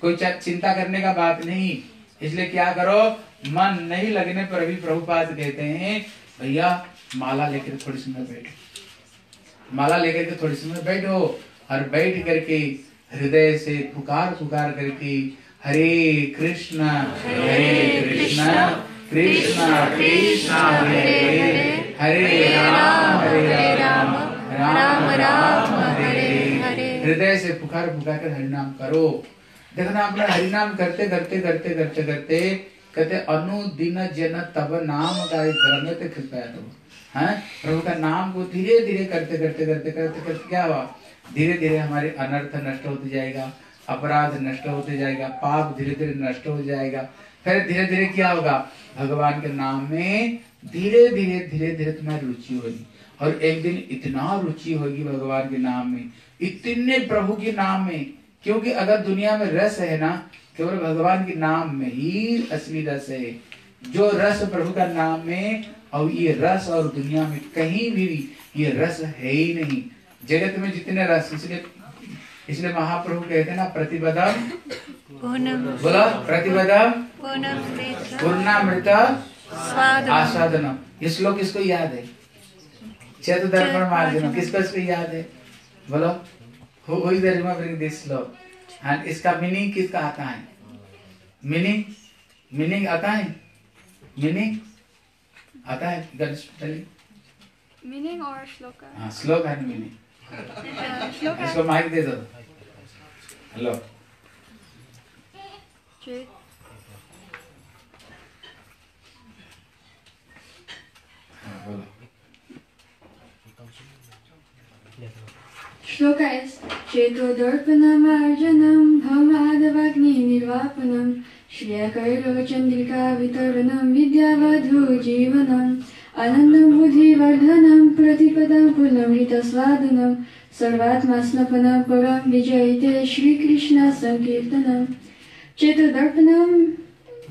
कोई चिंता करने का बात नहीं। इसलिए क्या करो, मन नहीं लगने पर भी प्रभुपाद कहते हैं, भैया, माला लेकर थोड़ी समय बैठो। माला लेकर के थोड़ी समय बैठो और बैठ करके हृदय से पुकार पुकार करके हरे कृष्ण हरे कृष्ण कृष्ण कृष्ण, हरे हरे हरे राम हरे राम राम राम, हरे हरे। हृदय से पुकार पुकार कर हरिनाम करो। देखो ना, अपना हरिनाम करते करते करते करते करते कहते अनुदिन जन तब नाम का ग्रंथ कृपया तो हैं? प्रभु का नाम को धीरे धीरे करते करते करते करते करते क्या हुआ? धीरे धीरे हमारे अनर्थ नष्ट होते जाएगा। अपराध नष्ट होते जाएगा, पाप धीरे धीरे नष्ट हो जाएगा। फिर धीरे धीरे क्या होगा? भगवान के नाम में धीरे धीरे धीरे धीरे तुम्हारी रुचि होगी। और एक दिन इतना रुचि होगी भगवान के नाम में, इतने प्रभु के नाम में, क्योंकि अगर दुनिया में रस है ना, केवल भगवान के नाम में ही असली रस है। जो रस प्रभु का नाम में, और ये रस और दुनिया में कहीं भी, ये रस है ही नहीं। जगत में जितने रस इसलिए इसलिए महाप्रभु कहते हैं ना प्रतिपदम। पूनम। बोला प्रतिपदम। पूनम पूर्णामृत। स्वाद आस्वादन ये श्लोक किसको याद है? चतुर्दर्पण मार्जन किसको इसको याद है? बोलो who is the remembering this shloka. And इसका मीनिंग किसका आता है? मीनिंग मीनिंग आता है? मीनिंग आता है? Meaning or shloka? हाँ श्लोक एंड मीनिंग. इसको माइक दे दो हेलो श्लोक क्षेत्रोदर्पणमार्जनम् भवमादवाग्निर्वापणम् श्रियकैलोकचन्द्रिका वितरणम् विद्यावधू Anandam Buddhivardhanam Pratipadam Pulamritasvadanam Sarvatmasnapanam Param Vijayate Shri Krishna Sankirtanam Chetodarpanam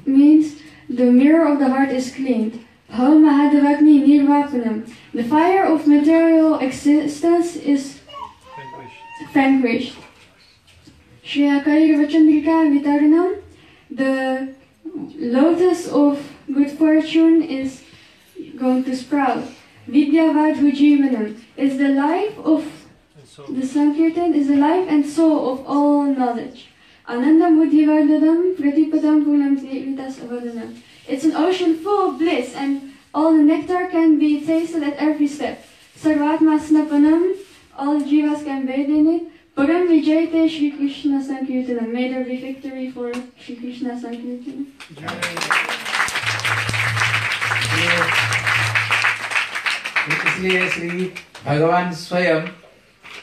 means the mirror of the heart is cleaned. Bhav Mahadavagni Nirvapanam. The fire of material existence is vanquished. Shri Akairvachandrika Vitaranam. The lotus of good fortune is going to sprout. Vidyavadhu Jivanam is the life of the Sankirtan is the life and soul of all knowledge. Ananda Buddhivardhanam Pratipadam Pulam Vitas Avadanam. It's an ocean full of bliss and all the nectar can be tasted at every step. Sarvatma Snapanam, all the jivas can bathe in it. Param Vijayate Shri Krishna Sankirtanam. May there be victory for Shri Krishna Sankirtanam. इसलिए श्री भगवान स्वयं,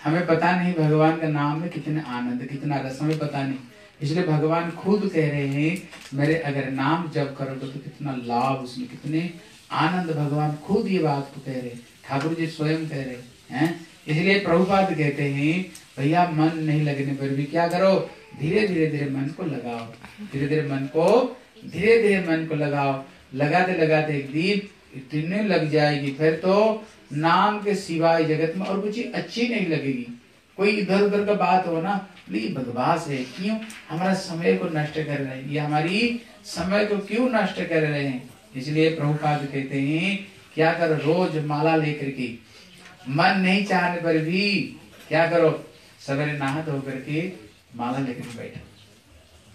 हमें पता नहीं भगवान का नाम में कितने आनंद, कितना रस, हमें पता नहीं। इसलिए भगवान खुद कह रहे हैं, मेरे अगर नाम जप करोगे तो कितना लाभ, उसमें कितने आनंद भगवान खुद ये बात को कह रहे ठाकुर जी स्वयं कह रहे हैं इसलिए प्रभुपाद कहते हैं, भैया, मन नहीं लगने पर भी क्या करो? धीरे धीरे धीरे मन को लगाओ। धीरे धीरे मन को धीरे धीरे मन को लगाओ। लगाते लगाते एक दिन इतने लग जाएगी, फिर तो नाम के सिवाय जगत में और कुछ अच्छी नहीं लगेगी। कोई इधर उधर का बात हो ना ये बकवास है, क्यों? हमारा समय को नष्ट कर रहे हैं। ये हमारी समय को क्यों नष्ट कर रहे हैं? इसलिए प्रभुपाद कहते हैं, क्या करो, रोज माला लेकर के, मन नहीं चाहने पर भी क्या करो? सवेरे नहा धो करके माला लेकर बैठो।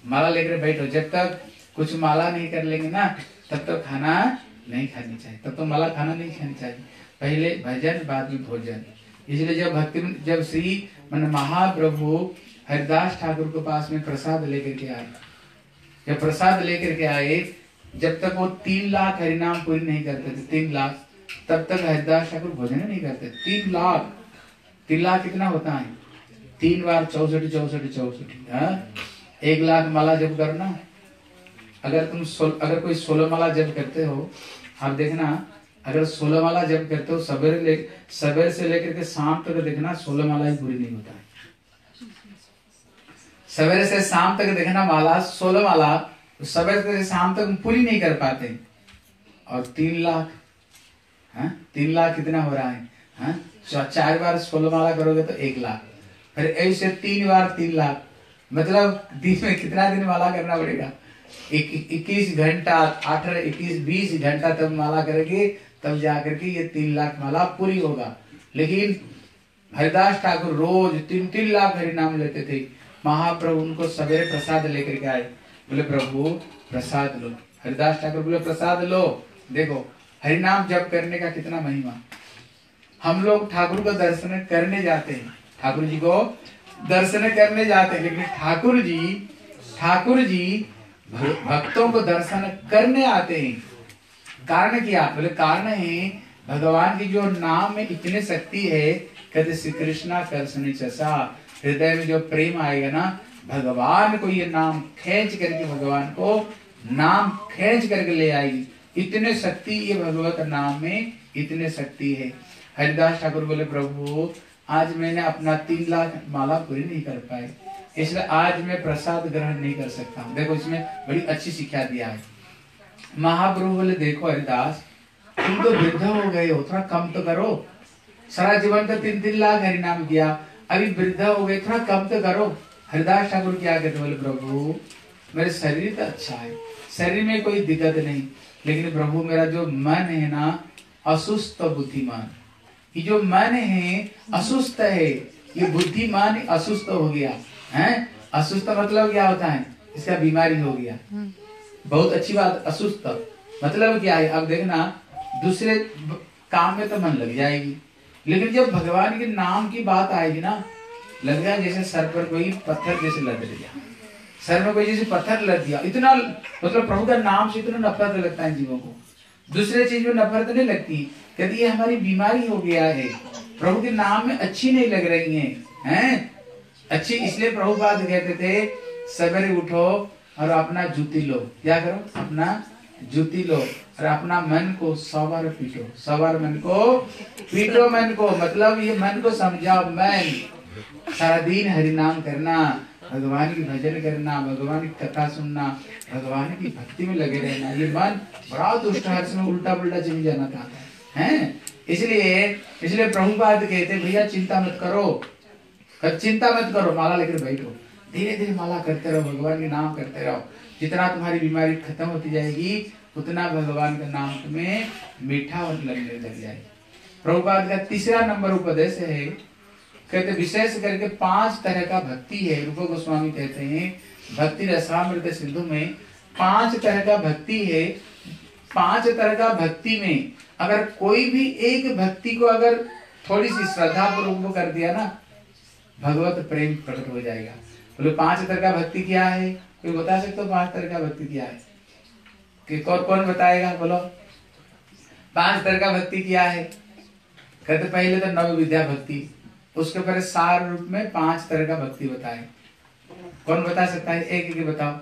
माला लेकर बैठो, जब तक कुछ माला नहीं कर लेंगे ना तब तक खाना नहीं खानी चाहिए। तब तो माला खाना नहीं खानी चाहिए। पहले भजन, बाद में भोजन। इसलिए जब भक्ति जब श्री मन महाप्रभु हरिदास ठाकुर के पास में प्रसाद लेकर के आए, जब प्रसाद लेकर के आए, जब तक वो तीन लाख हरिनाम पूरी नहीं करते थे, तीन लाख, तब तक हरिदास ठाकुर भोजन ही नहीं करते तीन लाख तीन लाख कितना होता है? तीन बार चौसठ चौसठ चौसठ। हाँ? एक लाख माला जब करना अगर तुम सोल, अगर कोई सोलह माला जब करते हो आप देखना अगर सोलह माला जब करते हो सवेरे ले सवेरे से लेकर के शाम तक देखना सोलह माला ही पूरी नहीं होता है सवेरे से शाम तक देखना माला सोलह माला तो सवेरे से शाम तक पूरी नहीं कर पाते और तीन लाख हाँ? तीन लाख कितना हो रहा है हाँ? चार बार सोलह माला करोगे तो एक लाख फिर ऐसे तीन बार तीन लाख मतलब दिन में कितना दिन माला करना पड़ेगा इक्कीस घंटा अठारह इक्कीस, बीस घंटा तब माला करेंगे, तब जाकर के ये तीन लाख माला पूरी होगा। लेकिन हरिदास ठाकुर रोज तीन तीन लाख हरि नाम लेते थे। महाप्रभु उनको सवेरे प्रसाद लेकर के आए। बोले, प्रभु, प्रसाद लो। हरिदास ठाकुर बोले, प्रसाद लो। देखो हरि नाम करने का कितना महिमा। हम लोग ठाकुर को दर्शन करने जाते हैं। ठाकुर जी को दर्शन करने जाते हैं, लेकिन ठाकुर जी ठाकुर जी भक्तों को दर्शन करने आते हैं। कारण क्या? बोले, कारण है, भगवान की जो नाम में इतनी शक्ति है, कहते श्री कृष्णा कर चसा हृदय में जो प्रेम आएगा ना, भगवान को ये नाम खेच करके भगवान को नाम खेच करके ले आएगी। इतने शक्ति, ये भगवत नाम में इतने शक्ति है। हरिदास ठाकुर बोले, प्रभु, आज मैंने अपना तीन लाख माला पूरी नहीं कर पाई। इसलिए आज मैं प्रसाद ग्रहण नहीं कर सकता हूँ। देखो, इसमें बड़ी अच्छी शिक्षा दिया है। महाप्रभु बोले, देखो हरिदास, तुम तो वृद्ध हो गए हो, थोड़ा कम तो करो। सारा जीवन तो तीन तीन लाख हरिनाम किया, अभी वृद्ध हो गए, थोड़ा कम तो करो। हरिदास ठाकुर क्या कहते बोले, प्रभु, मेरे शरीर तो अच्छा है, शरीर में कोई दिक्कत नहीं, लेकिन प्रभु, मेरा जो मन है ना, असुस्त बुद्धिमान। ये जो मन है, असुस्त है, ये बुद्धिमान, असुस्त हो गया। है? असुस्त मतलब क्या होता है? इसका बीमारी हो गया। बहुत अच्छी बात असुस्त मतलब क्या है? अब देखना दूसरे काम में तो मन लग जाएगी। लेकिन जब भगवान के नाम की बात आएगी ना लगेगा जैसे सर पर कोई पत्थर जैसे लद दिया। सर में कोई जैसे पत्थर लद दिया। इतना मतलब प्रभु का नाम से इतना नफरत लगता है जीवों को। दूसरे चीज़ में नफरत नहीं लगती। कहती ये हमारी बीमारी हो गया है। प्रभु के नाम में अच्छी नहीं लग रही है। हैं? अच्छी, इसलिए प्रभुपाद कहते थे, सवेरे उठो और अपना जूती लो। क्या करो? अपना जूती लो और अपना मन को सौ बार पीटो। सौ बार मन को पीटो, मन को। मतलब ये मन को समझाओ, मन। सारा दिन हरि नाम करना, भगवान की भजन करना, भगवान की कथा सुनना, भगवान की भक्ति में लगे रहना, ये मन बड़ा दुष्ट हर्ष में उल्टा पुल्टा चली जाना था। हैं? इसलिए इसलिए प्रभुपाद कहते, भैया, चिंता मत करो। चिंता मत करो, माला लेकर बैठो। धीरे धीरे माला करते रहो, भगवान के नाम करते रहो। जितना तुम्हारी बीमारी खत्म होती जाएगी, उतना भगवान का नाम तुम्हें मीठा और लगने लग जाएगी। प्रभुपाद का तीसरा नंबर उपदेश है, कहते विशेष करके पाँच तरह का भक्ति है। रूप गोस्वामी कहते हैं, भक्ति रसामृत सिंधु में पाँच तरह का भक्ति है। पाँच तरह का भक्ति में अगर कोई भी एक भक्ति को अगर थोड़ी सी श्रद्धा पूर्वक कर दिया ना भगवत प्रेम प्रकट हो जाएगा। बोले, पाँच तरह का भक्ति क्या है? कोई बता सकते हो पाँच तरह का भक्ति क्या है? कि कौन कौन बताएगा? बोलो। पाँच तरह का भक्ति क्या है। कहते, पहले तो नव विद्या भक्ति। उसके पर सार रूप में पाँच तरह का भक्ति बताए। कौन बता सकता है? एक एक बताओ।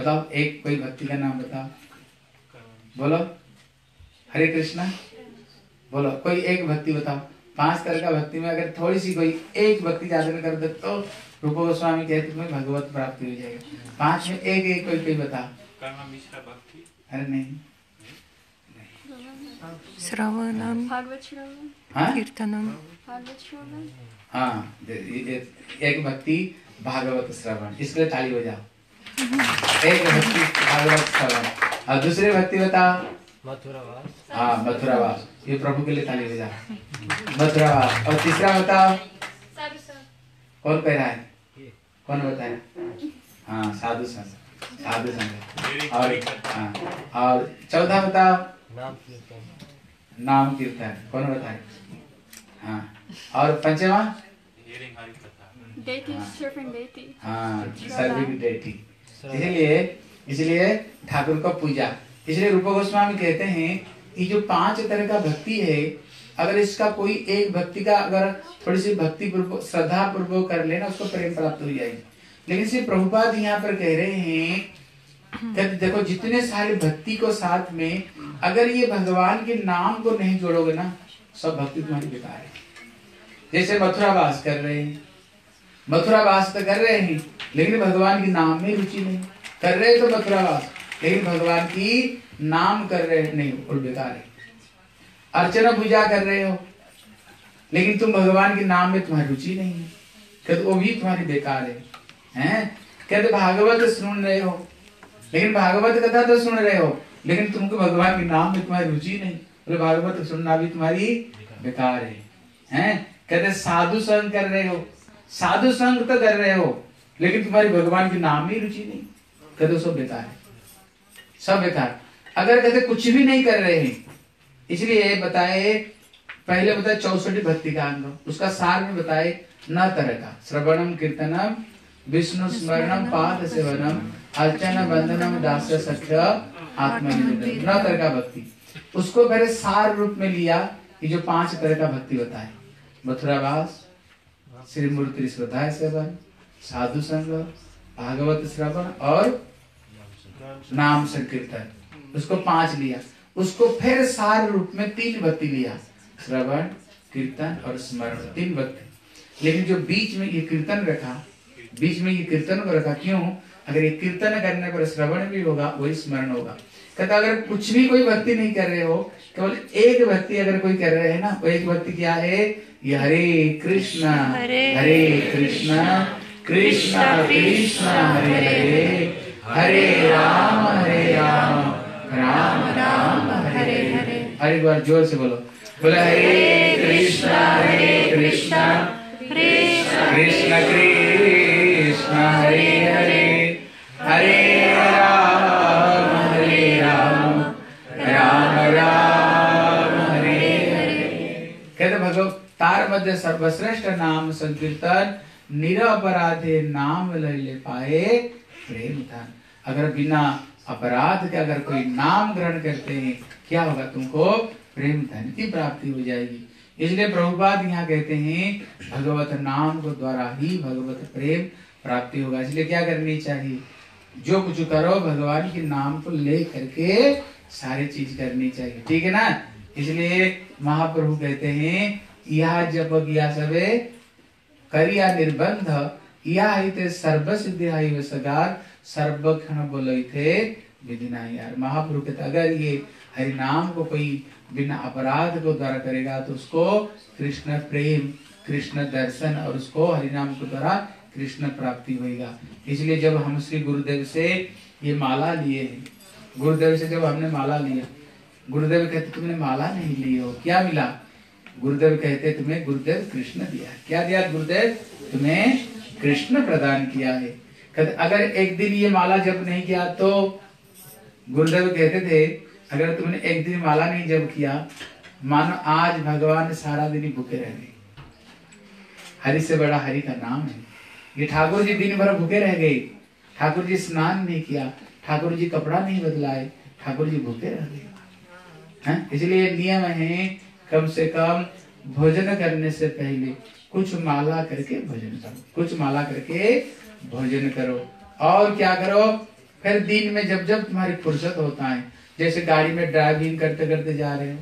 बताओ, एक कोई भक्ति का नाम बताओ। बोलो। हरे कृष्णा। बोलो, कोई एक भक्ति बताओ। पाँच तरह का भक्ति में अगर थोड़ी सी कोई एक भक्ति जागरण कर दे तो रूप गोस्वामी कहते तुम्हें भगवत प्राप्ति हो जाएगी। पाँच में एक एक कोई कोई बताओ भक्ति? अरे नहीं। श्रवणं भागवत श्रवण हाँ? श्रवण हाँ एक भक्ति भागवत श्रवण। इसलिए ताली बजाओ एक भक्ति भागवत श्रवण। और दूसरी भक्ति बताओ। हाँ मथुरावास। ये प्रभु के लिए ताली बजाओ मथुरावास। और तीसरा बताओ। साधु कौन कह रहा है कौन बताए हाँ साधु संग साधु संग और हाँ। और चौथा बताओ। नाम कीर्तन। कौन बताए हाँ। और पंचवा? हाँ। सर्विक डेटी इसलिए इसलिए ठाकुर का पूजा। इसलिए रूप गोस्वामी कहते हैं कि जो पाँच तरह का भक्ति है, अगर इसका कोई एक भक्ति का अगर थोड़ी सी भक्ति श्रद्धा पूर्वक कर लेना, उसको प्रेम प्राप्त हो जाएगी। लेकिन सिर्फ़ प्रभुपाद यहाँ पर कह रहे हैं देखो, जितने सारे भक्ति को साथ में अगर ये भगवान के नाम को नहीं जोड़ोगे ना, सब भक्ति तुम्हारी बेकार है। जैसे मथुरा वास कर रहे हैं। मथुरा वास तो कर रहे हैं, लेकिन भगवान के नाम में रुचि नहीं। कर रहे तो मथुरा वास लेकिन भगवान की नाम कर रहे नहीं और बेकार है। अर्चना पूजा कर रहे हो। लेकिन तुम भगवान के नाम में तुम्हारी रुचि नहीं है। कहते वो भी तुम्हारी बेकार है। हैं? कहते भागवत सुन रहे हो। लेकिन भागवत कथा तो सुन रहे हो। लेकिन तुमको भगवान के नाम में तुम्हारी रुचि नहीं। बोले, भागवत सुनना भी तुम्हारी बेकार है। हैं? कहते साधु संग कर रहे हो। साधु संग तो कर रहे हो। लेकिन तुम्हारी भगवान के नाम में रुचि नहीं। कहते सब बेकार है। सब बेकार। अगर कहते कुछ भी नहीं कर रहे हैं इसलिए बताए पहले बताए चौसठी भक्ति का अंग उसका सार में बताए न तरह का श्रवणम कीर्तनम विष्णु स्मरणम पाद सेवनम अर्चना बंधनम दास सख्य आत्मनिवेदन न तरह का भक्ति। उसको पहले सार रूप में लिया कि जो पाँच तरह का भक्ति बताए। मथुरावास श्री मूर्ति श्रद्धा सेवन साधु संग भागवत श्रवण और नाम संकीर्तन। उसको पाँच लिया। उसको फिर सार रूप में तीन भक्ति लिया। श्रवण कीर्तन और स्मरण तीन भक्ति लेकिन जो बीच में ये कीर्तन रखा बीच में ये कीर्तन को रखा क्यों? अगर ये कीर्तन करने पर श्रवण भी होगा वही स्मरण होगा। कहता अगर कुछ भी कोई भक्ति नहीं कर रहे हो केवल एक भक्ति अगर कोई कर रहे है ना वो एक भक्ति क्या है? ये हरे कृष्ण हरे कृष्ण कृष्ण कृष्ण हरे। हरे हरे राम हरे राम राम राम, हरे। हरे हरे बार ज़ोर से बोलो। बोलो, हरे कृष्ण हरे कृष्ण कृष्ण कृष्ण, हरे हरे। हरे राम हरे राम राम राम, हरे हरे। कहते भगवत तार मध्य सर्वश्रेष्ठ नाम संकीर्तन निरपराधे नाम ले ले पाए प्रेम धन अगर बिना अपराध के अगर कोई नाम ग्रहण करते हैं, क्या होगा? तुमको प्रेम धन की प्राप्ति हो जाएगी। इसलिए प्रभुपाद यहाँ कहते हैं, भगवत नाम को द्वारा ही भगवत प्रेम प्राप्ति होगा। इसलिए क्या करनी चाहिए? जो कुछ करो, भगवान के नाम को ले करके सारी चीज़ करनी चाहिए। ठीक है ना? इसलिए महाप्रभु कहते हैं यह जप किया सबे, करिया निर्बंध या हिते सर्व सिद्धि सगार सर्व क्षण बोले थे, विधि नहीं यार। महाप्रभु कहते, अगर ये हरि नाम को कोई बिना अपराध को द्वारा करेगा तो उसको कृष्ण प्रेम, कृष्ण दर्शन और उसको हरि नाम को द्वारा कृष्ण प्राप्ति होगा इसलिए जब हम श्री गुरुदेव से ये माला लिए गुरुदेव से जब हमने माला लिया, गुरुदेव कहते, तुमने माला नहीं ली हो, क्या मिला? गुरुदेव कहते, तुम्हें गुरुदेव कृष्ण दिया क्या दिया गुरुदेव? तुम्हें कृष्ण प्रदान किया है। कहते, अगर एक दिन ये माला जप नहीं किया तो गुरुदेव कहते थे, अगर तुमने एक दिन माला नहीं जप किया, मानो आज भगवान सारा दिन भूखे रह गए। हरि से बड़ा हरि का नाम है। ये ठाकुर जी दिन भर भूखे रह गए। ठाकुर जी स्नान नहीं किया, ठाकुर जी कपड़ा नहीं बदलाए, ठाकुर जी भूखे रह गए? इसलिए नियम है, कम से कम भोजन करने से पहले कुछ माला करके भोजन करो। कुछ माला करके भोजन करो। और क्या करो? फिर दिन में जब जब तुम्हारी फुर्सत होता है, जैसे गाड़ी में ड्राइविंग करते करते जा रहे हो।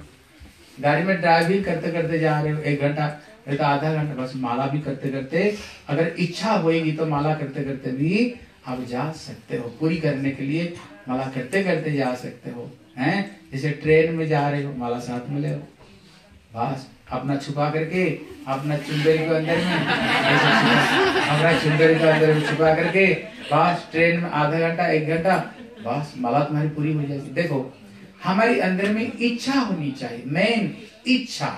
गाड़ी में ड्राइविंग करते करते जा रहे हो, एक घंटा नहीं तो आधा घंटा, बस माला भी करते करते, अगर इच्छा होगी तो माला करते करते भी आप जा सकते हो। पूरी करने के लिए माला करते करते जा सकते हो, हैं? जैसे ट्रेन में जा रहे हो, माला साथ में ले हो बस। अपना छुपा करके, अपना चुंदरी को अंदर में अपना चुंदरी को अंदर में छुपा करके, बस ट्रेन में आधा घंटा, एक घंटा, बस माला तुम्हारी पूरी हो जाएगी। देखो, हमारी अंदर में इच्छा होनी चाहिए मेन इच्छा।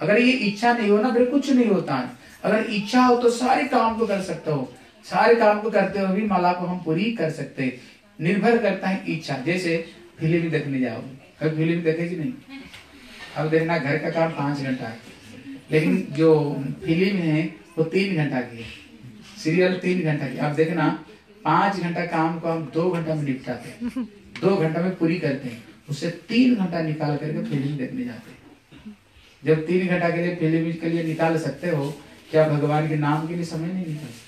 अगर ये इच्छा नहीं हो ना, फिर कुछ नहीं होता। अगर इच्छा हो तो सारे काम को कर सकते हो। सारे काम को करते हुए भी माला को हम पूरी कर सकते निर्भर करता है इच्छा। जैसे फ़िल्म देखने जाओ कभी फ़िल्म देखेगी नहीं? अब देखना घर का काम पाँच घंटा है। लेकिन जो फ़िल्म है, वो तीन घंटा की है। सीरियल तीन घंटा की अब देखना, पाँच घंटा काम को हम दो घंटा में निपटाते हैं। दो घंटा में पूरी करते हैं। उससे तीन घंटा निकाल करके फ़िल्म देखने जाते हैं। जब तीन घंटा के लिए फ़िल्म के लिए निकाल सकते हो, क्या भगवान के नाम के लिए समय नहीं निकाल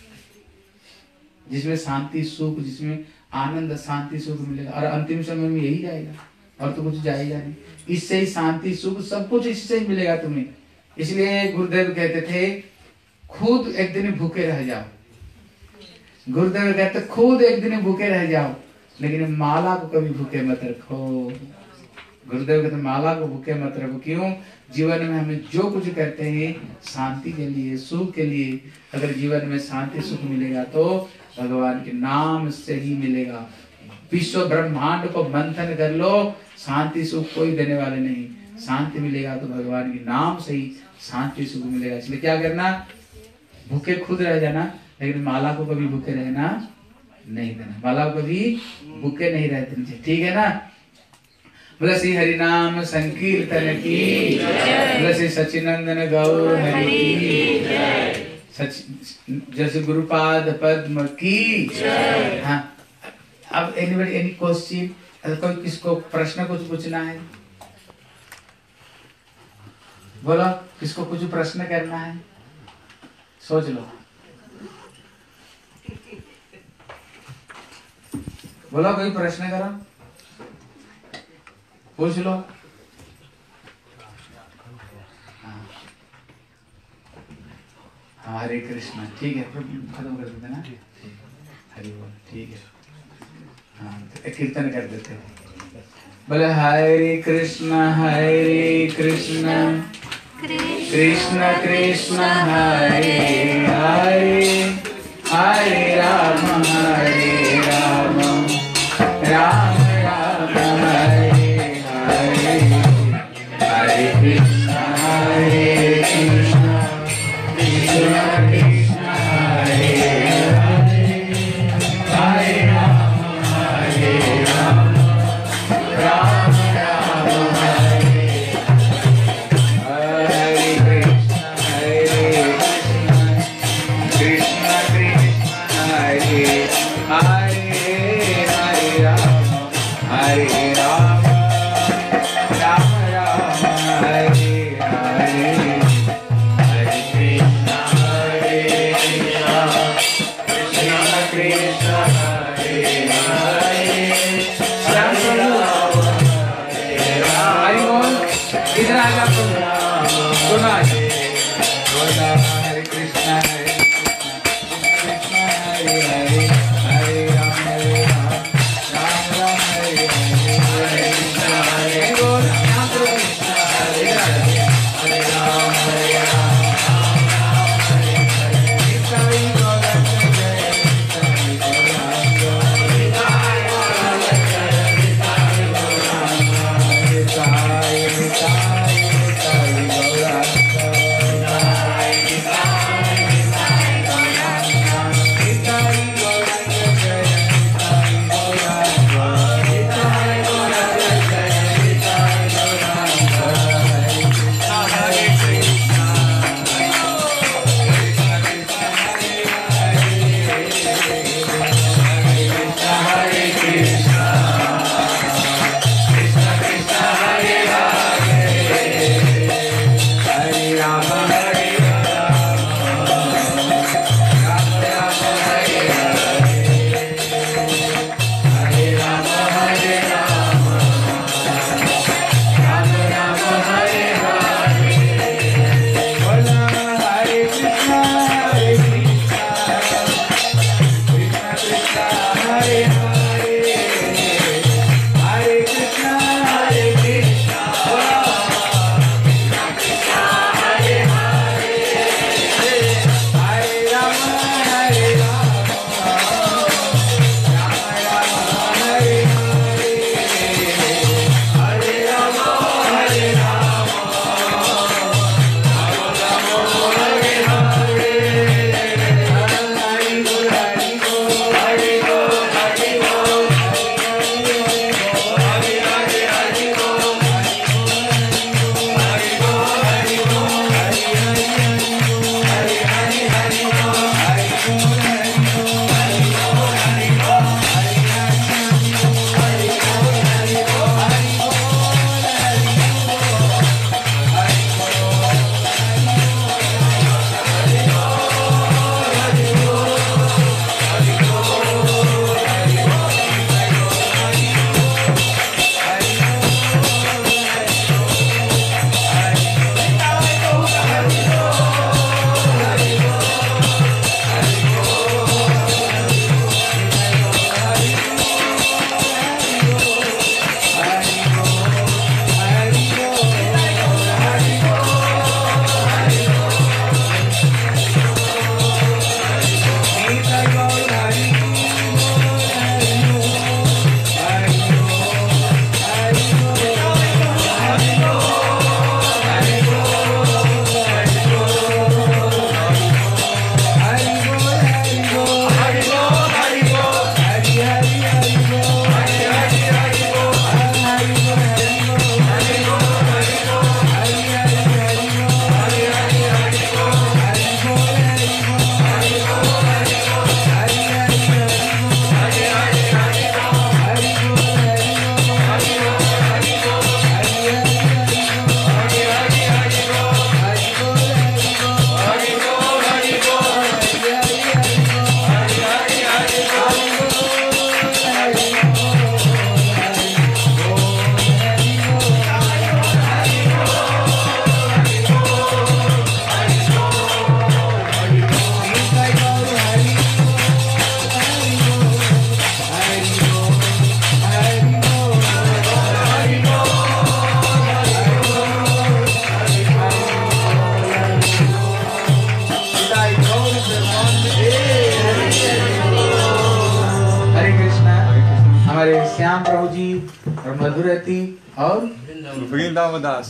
जिसमें शांति, सुख, जिसमें आनंद, शांति, सुख मिलेगा। और अंतिम समय में यही जाएगा और तो कुछ जाएगा नहीं। इससे ही शांति, सुख, सब कुछ इससे ही मिलेगा तुम्हें। इसलिए गुरुदेव कहते थे, खुद एक दिन भूखे रह जाओ। गुरुदेव कहते, खुद एक दिन भूखे रह जाओ, लेकिन माला को कभी भूखे मत रखो। गुरुदेव कहते, माला को भूखे मत रखो। क्यों? जीवन में हमें जो कुछ करते हैं, शांति के लिए, सुख के लिए, अगर जीवन में शांति, सुख मिलेगा तो भगवान के नाम से ही मिलेगा। विश्व ब्रह्मांड को मंथन कर लो शांति सुख कोई देने वाले नहीं। शांति मिलेगा तो भगवान के नाम से ही शांति सुख मिलेगा। इसलिए क्या करना? भूखे खुद रह जाना, लेकिन माला को कभी भूखे रहना नहीं देना। माला को कभी भूखे नहीं रहते चाहिए ठीक है ना? बोले, श्री हरि नाम संकीर्तन की बोले, श्री सचिनंदन गौर हरि की जैसे गुरुपाद पद्म की हाँ। अब एनीबडी एनी क्वेश्चन अगर कोई किसको प्रश्न कुछ पूछना है, बोलो, किसको कुछ प्रश्न करना है, सोच लो। बोलो, कोई प्रश्न करो, पूछ लो। हाँ। हरे कृष्णा, ठीक है खत्म कर देते ना? हरि बोल, ठीक है। कीर्तन कर देते हैं। बोले, हरे कृष्ण हरे कृष्ण कृष्ण कृष्ण, हरे हरे हरे राम हरे राम राम राम, हरे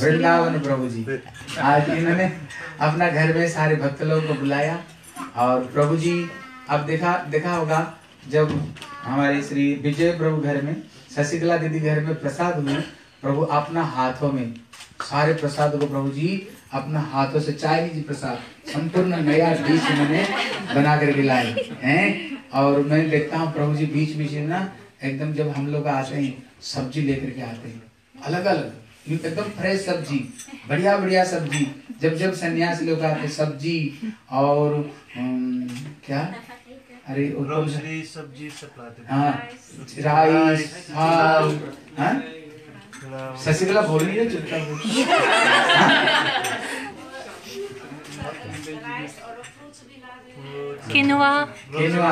वृंदावन प्रभु जी आज इन्होंने अपना घर में सारे भक्त लोगों को बुलाया और प्रभु जी अब देखा देखा होगा जब हमारे श्री विजय प्रभु घर में, शशिकला दीदी घर में प्रसाद हुए, प्रभु अपना हाथों में, सारे प्रसाद को प्रभु जी अपना हाथों से चाय लीजिए प्रसाद, संपूर्ण नया डिश मैंने बना कर लाए, हैं? और मैं देखता हूँ प्रभु जी बीच बीच में ना, एकदम जब हम लोग आते हैं, सब्ज़ी लेकर के आते हैं अलग अलग एकदम फ्रेश सब्ज़ी बढ़िया बढ़िया सब्ज़ी जब जब सन्यासी लोग आते सब्ज़ी और क्या अरे सब्ज़ी हैं राइस हाँ शशिकला बोल रही है चुपचाप। किनवा किनवा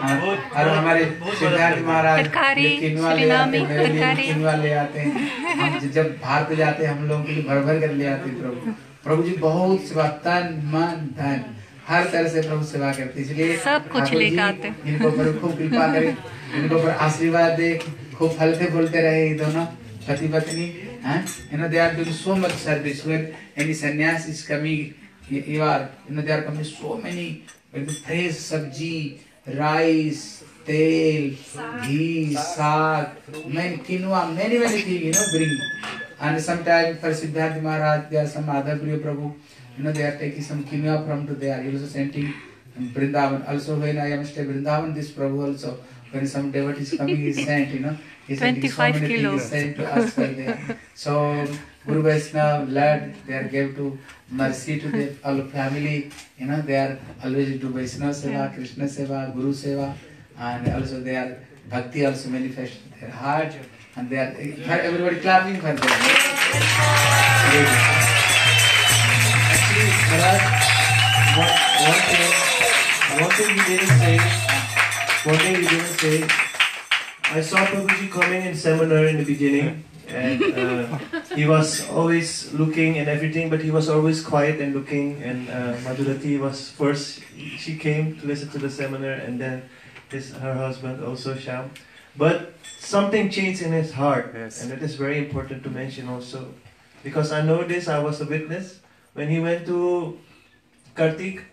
हाँ, और हमारे सिद्धार्थ महाराज तरकारी, जो किनवा ले आते सुरिनामी हैं मेरे लिए तरकारी। किनवा ले आते हैं हम ज- जब भारत जाते हैं हम लोगों के लिए भर भर कर ले आते हैं प्रभु प्रभु जी बहुत सेवा तन मन धन हर तरह से प्रभु सेवा करते हैं। इसलिए सब कुछ लेकर आते हैं। इनको खूब कृपा करे इनको ऊपर आशीर्वाद दे खूब फलते फूलते रहे ये दोनों पति पत्नी हैं they are doing so much service when any sannyas is coming you you are you know they are coming so many fresh sabji rice tel ghee saag many quinoa many many things you know bring and sometimes for Siddharth Maharaj there are some other Priya Prabhu you know they are taking some quinoa from to there he also sending Vrindavan also when I am stay Vrindavan this Prabhu also when some devotee is coming he sent you know he sent so 25 many things kilos. sent to us for there so Guru Vaishnava led they are gave to mercy to the all family. You know they are always do Vaishnava Seva Krishna Seva Guru Seva and also they are bhakti also manifest their heart and they are everybody clapping for them. Actually, Maharaj, one, one thing, one thing he didn't say, one thing he didn't say, I saw Prabhuji coming in seminar in the beginning, and uh, he was always looking and everything, but he was always quiet and looking. And uh, Madhurati was first; she came to listen to the seminar, and then his her husband also Sham. But something changed in his heart, Yes. and it is very important to mention also, because I know this. I was a witness when he went to Kartik.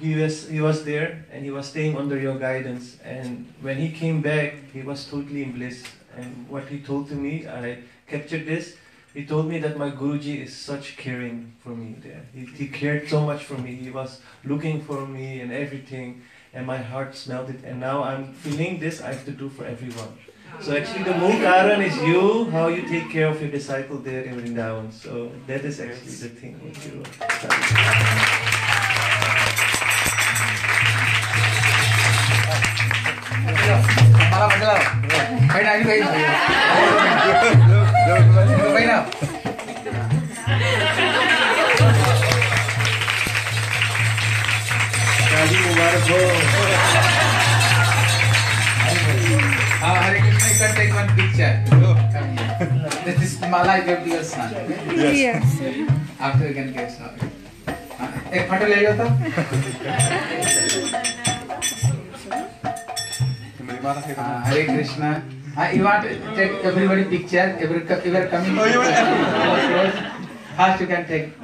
He was he was there and he was staying under your guidance. And when he came back, he was totally in bliss and what he told to me, I captured this. He told me that my Guruji is such caring for me there. He, he cared so much for me. He was looking for me and everything, and my heart smelled it. And now I'm feeling this I have to do for everyone. So actually the moon is you, how you take care of your disciple there in Vrindavan. So that is actually the thing you Claro. शादी मुबारक हो हाँ हरे कृष्ण हाँ, एक photo ले लो तो हाँ हरे कृष्ण हाँ you want to take everybody picture? Every you are coming Oh, you want- first you can take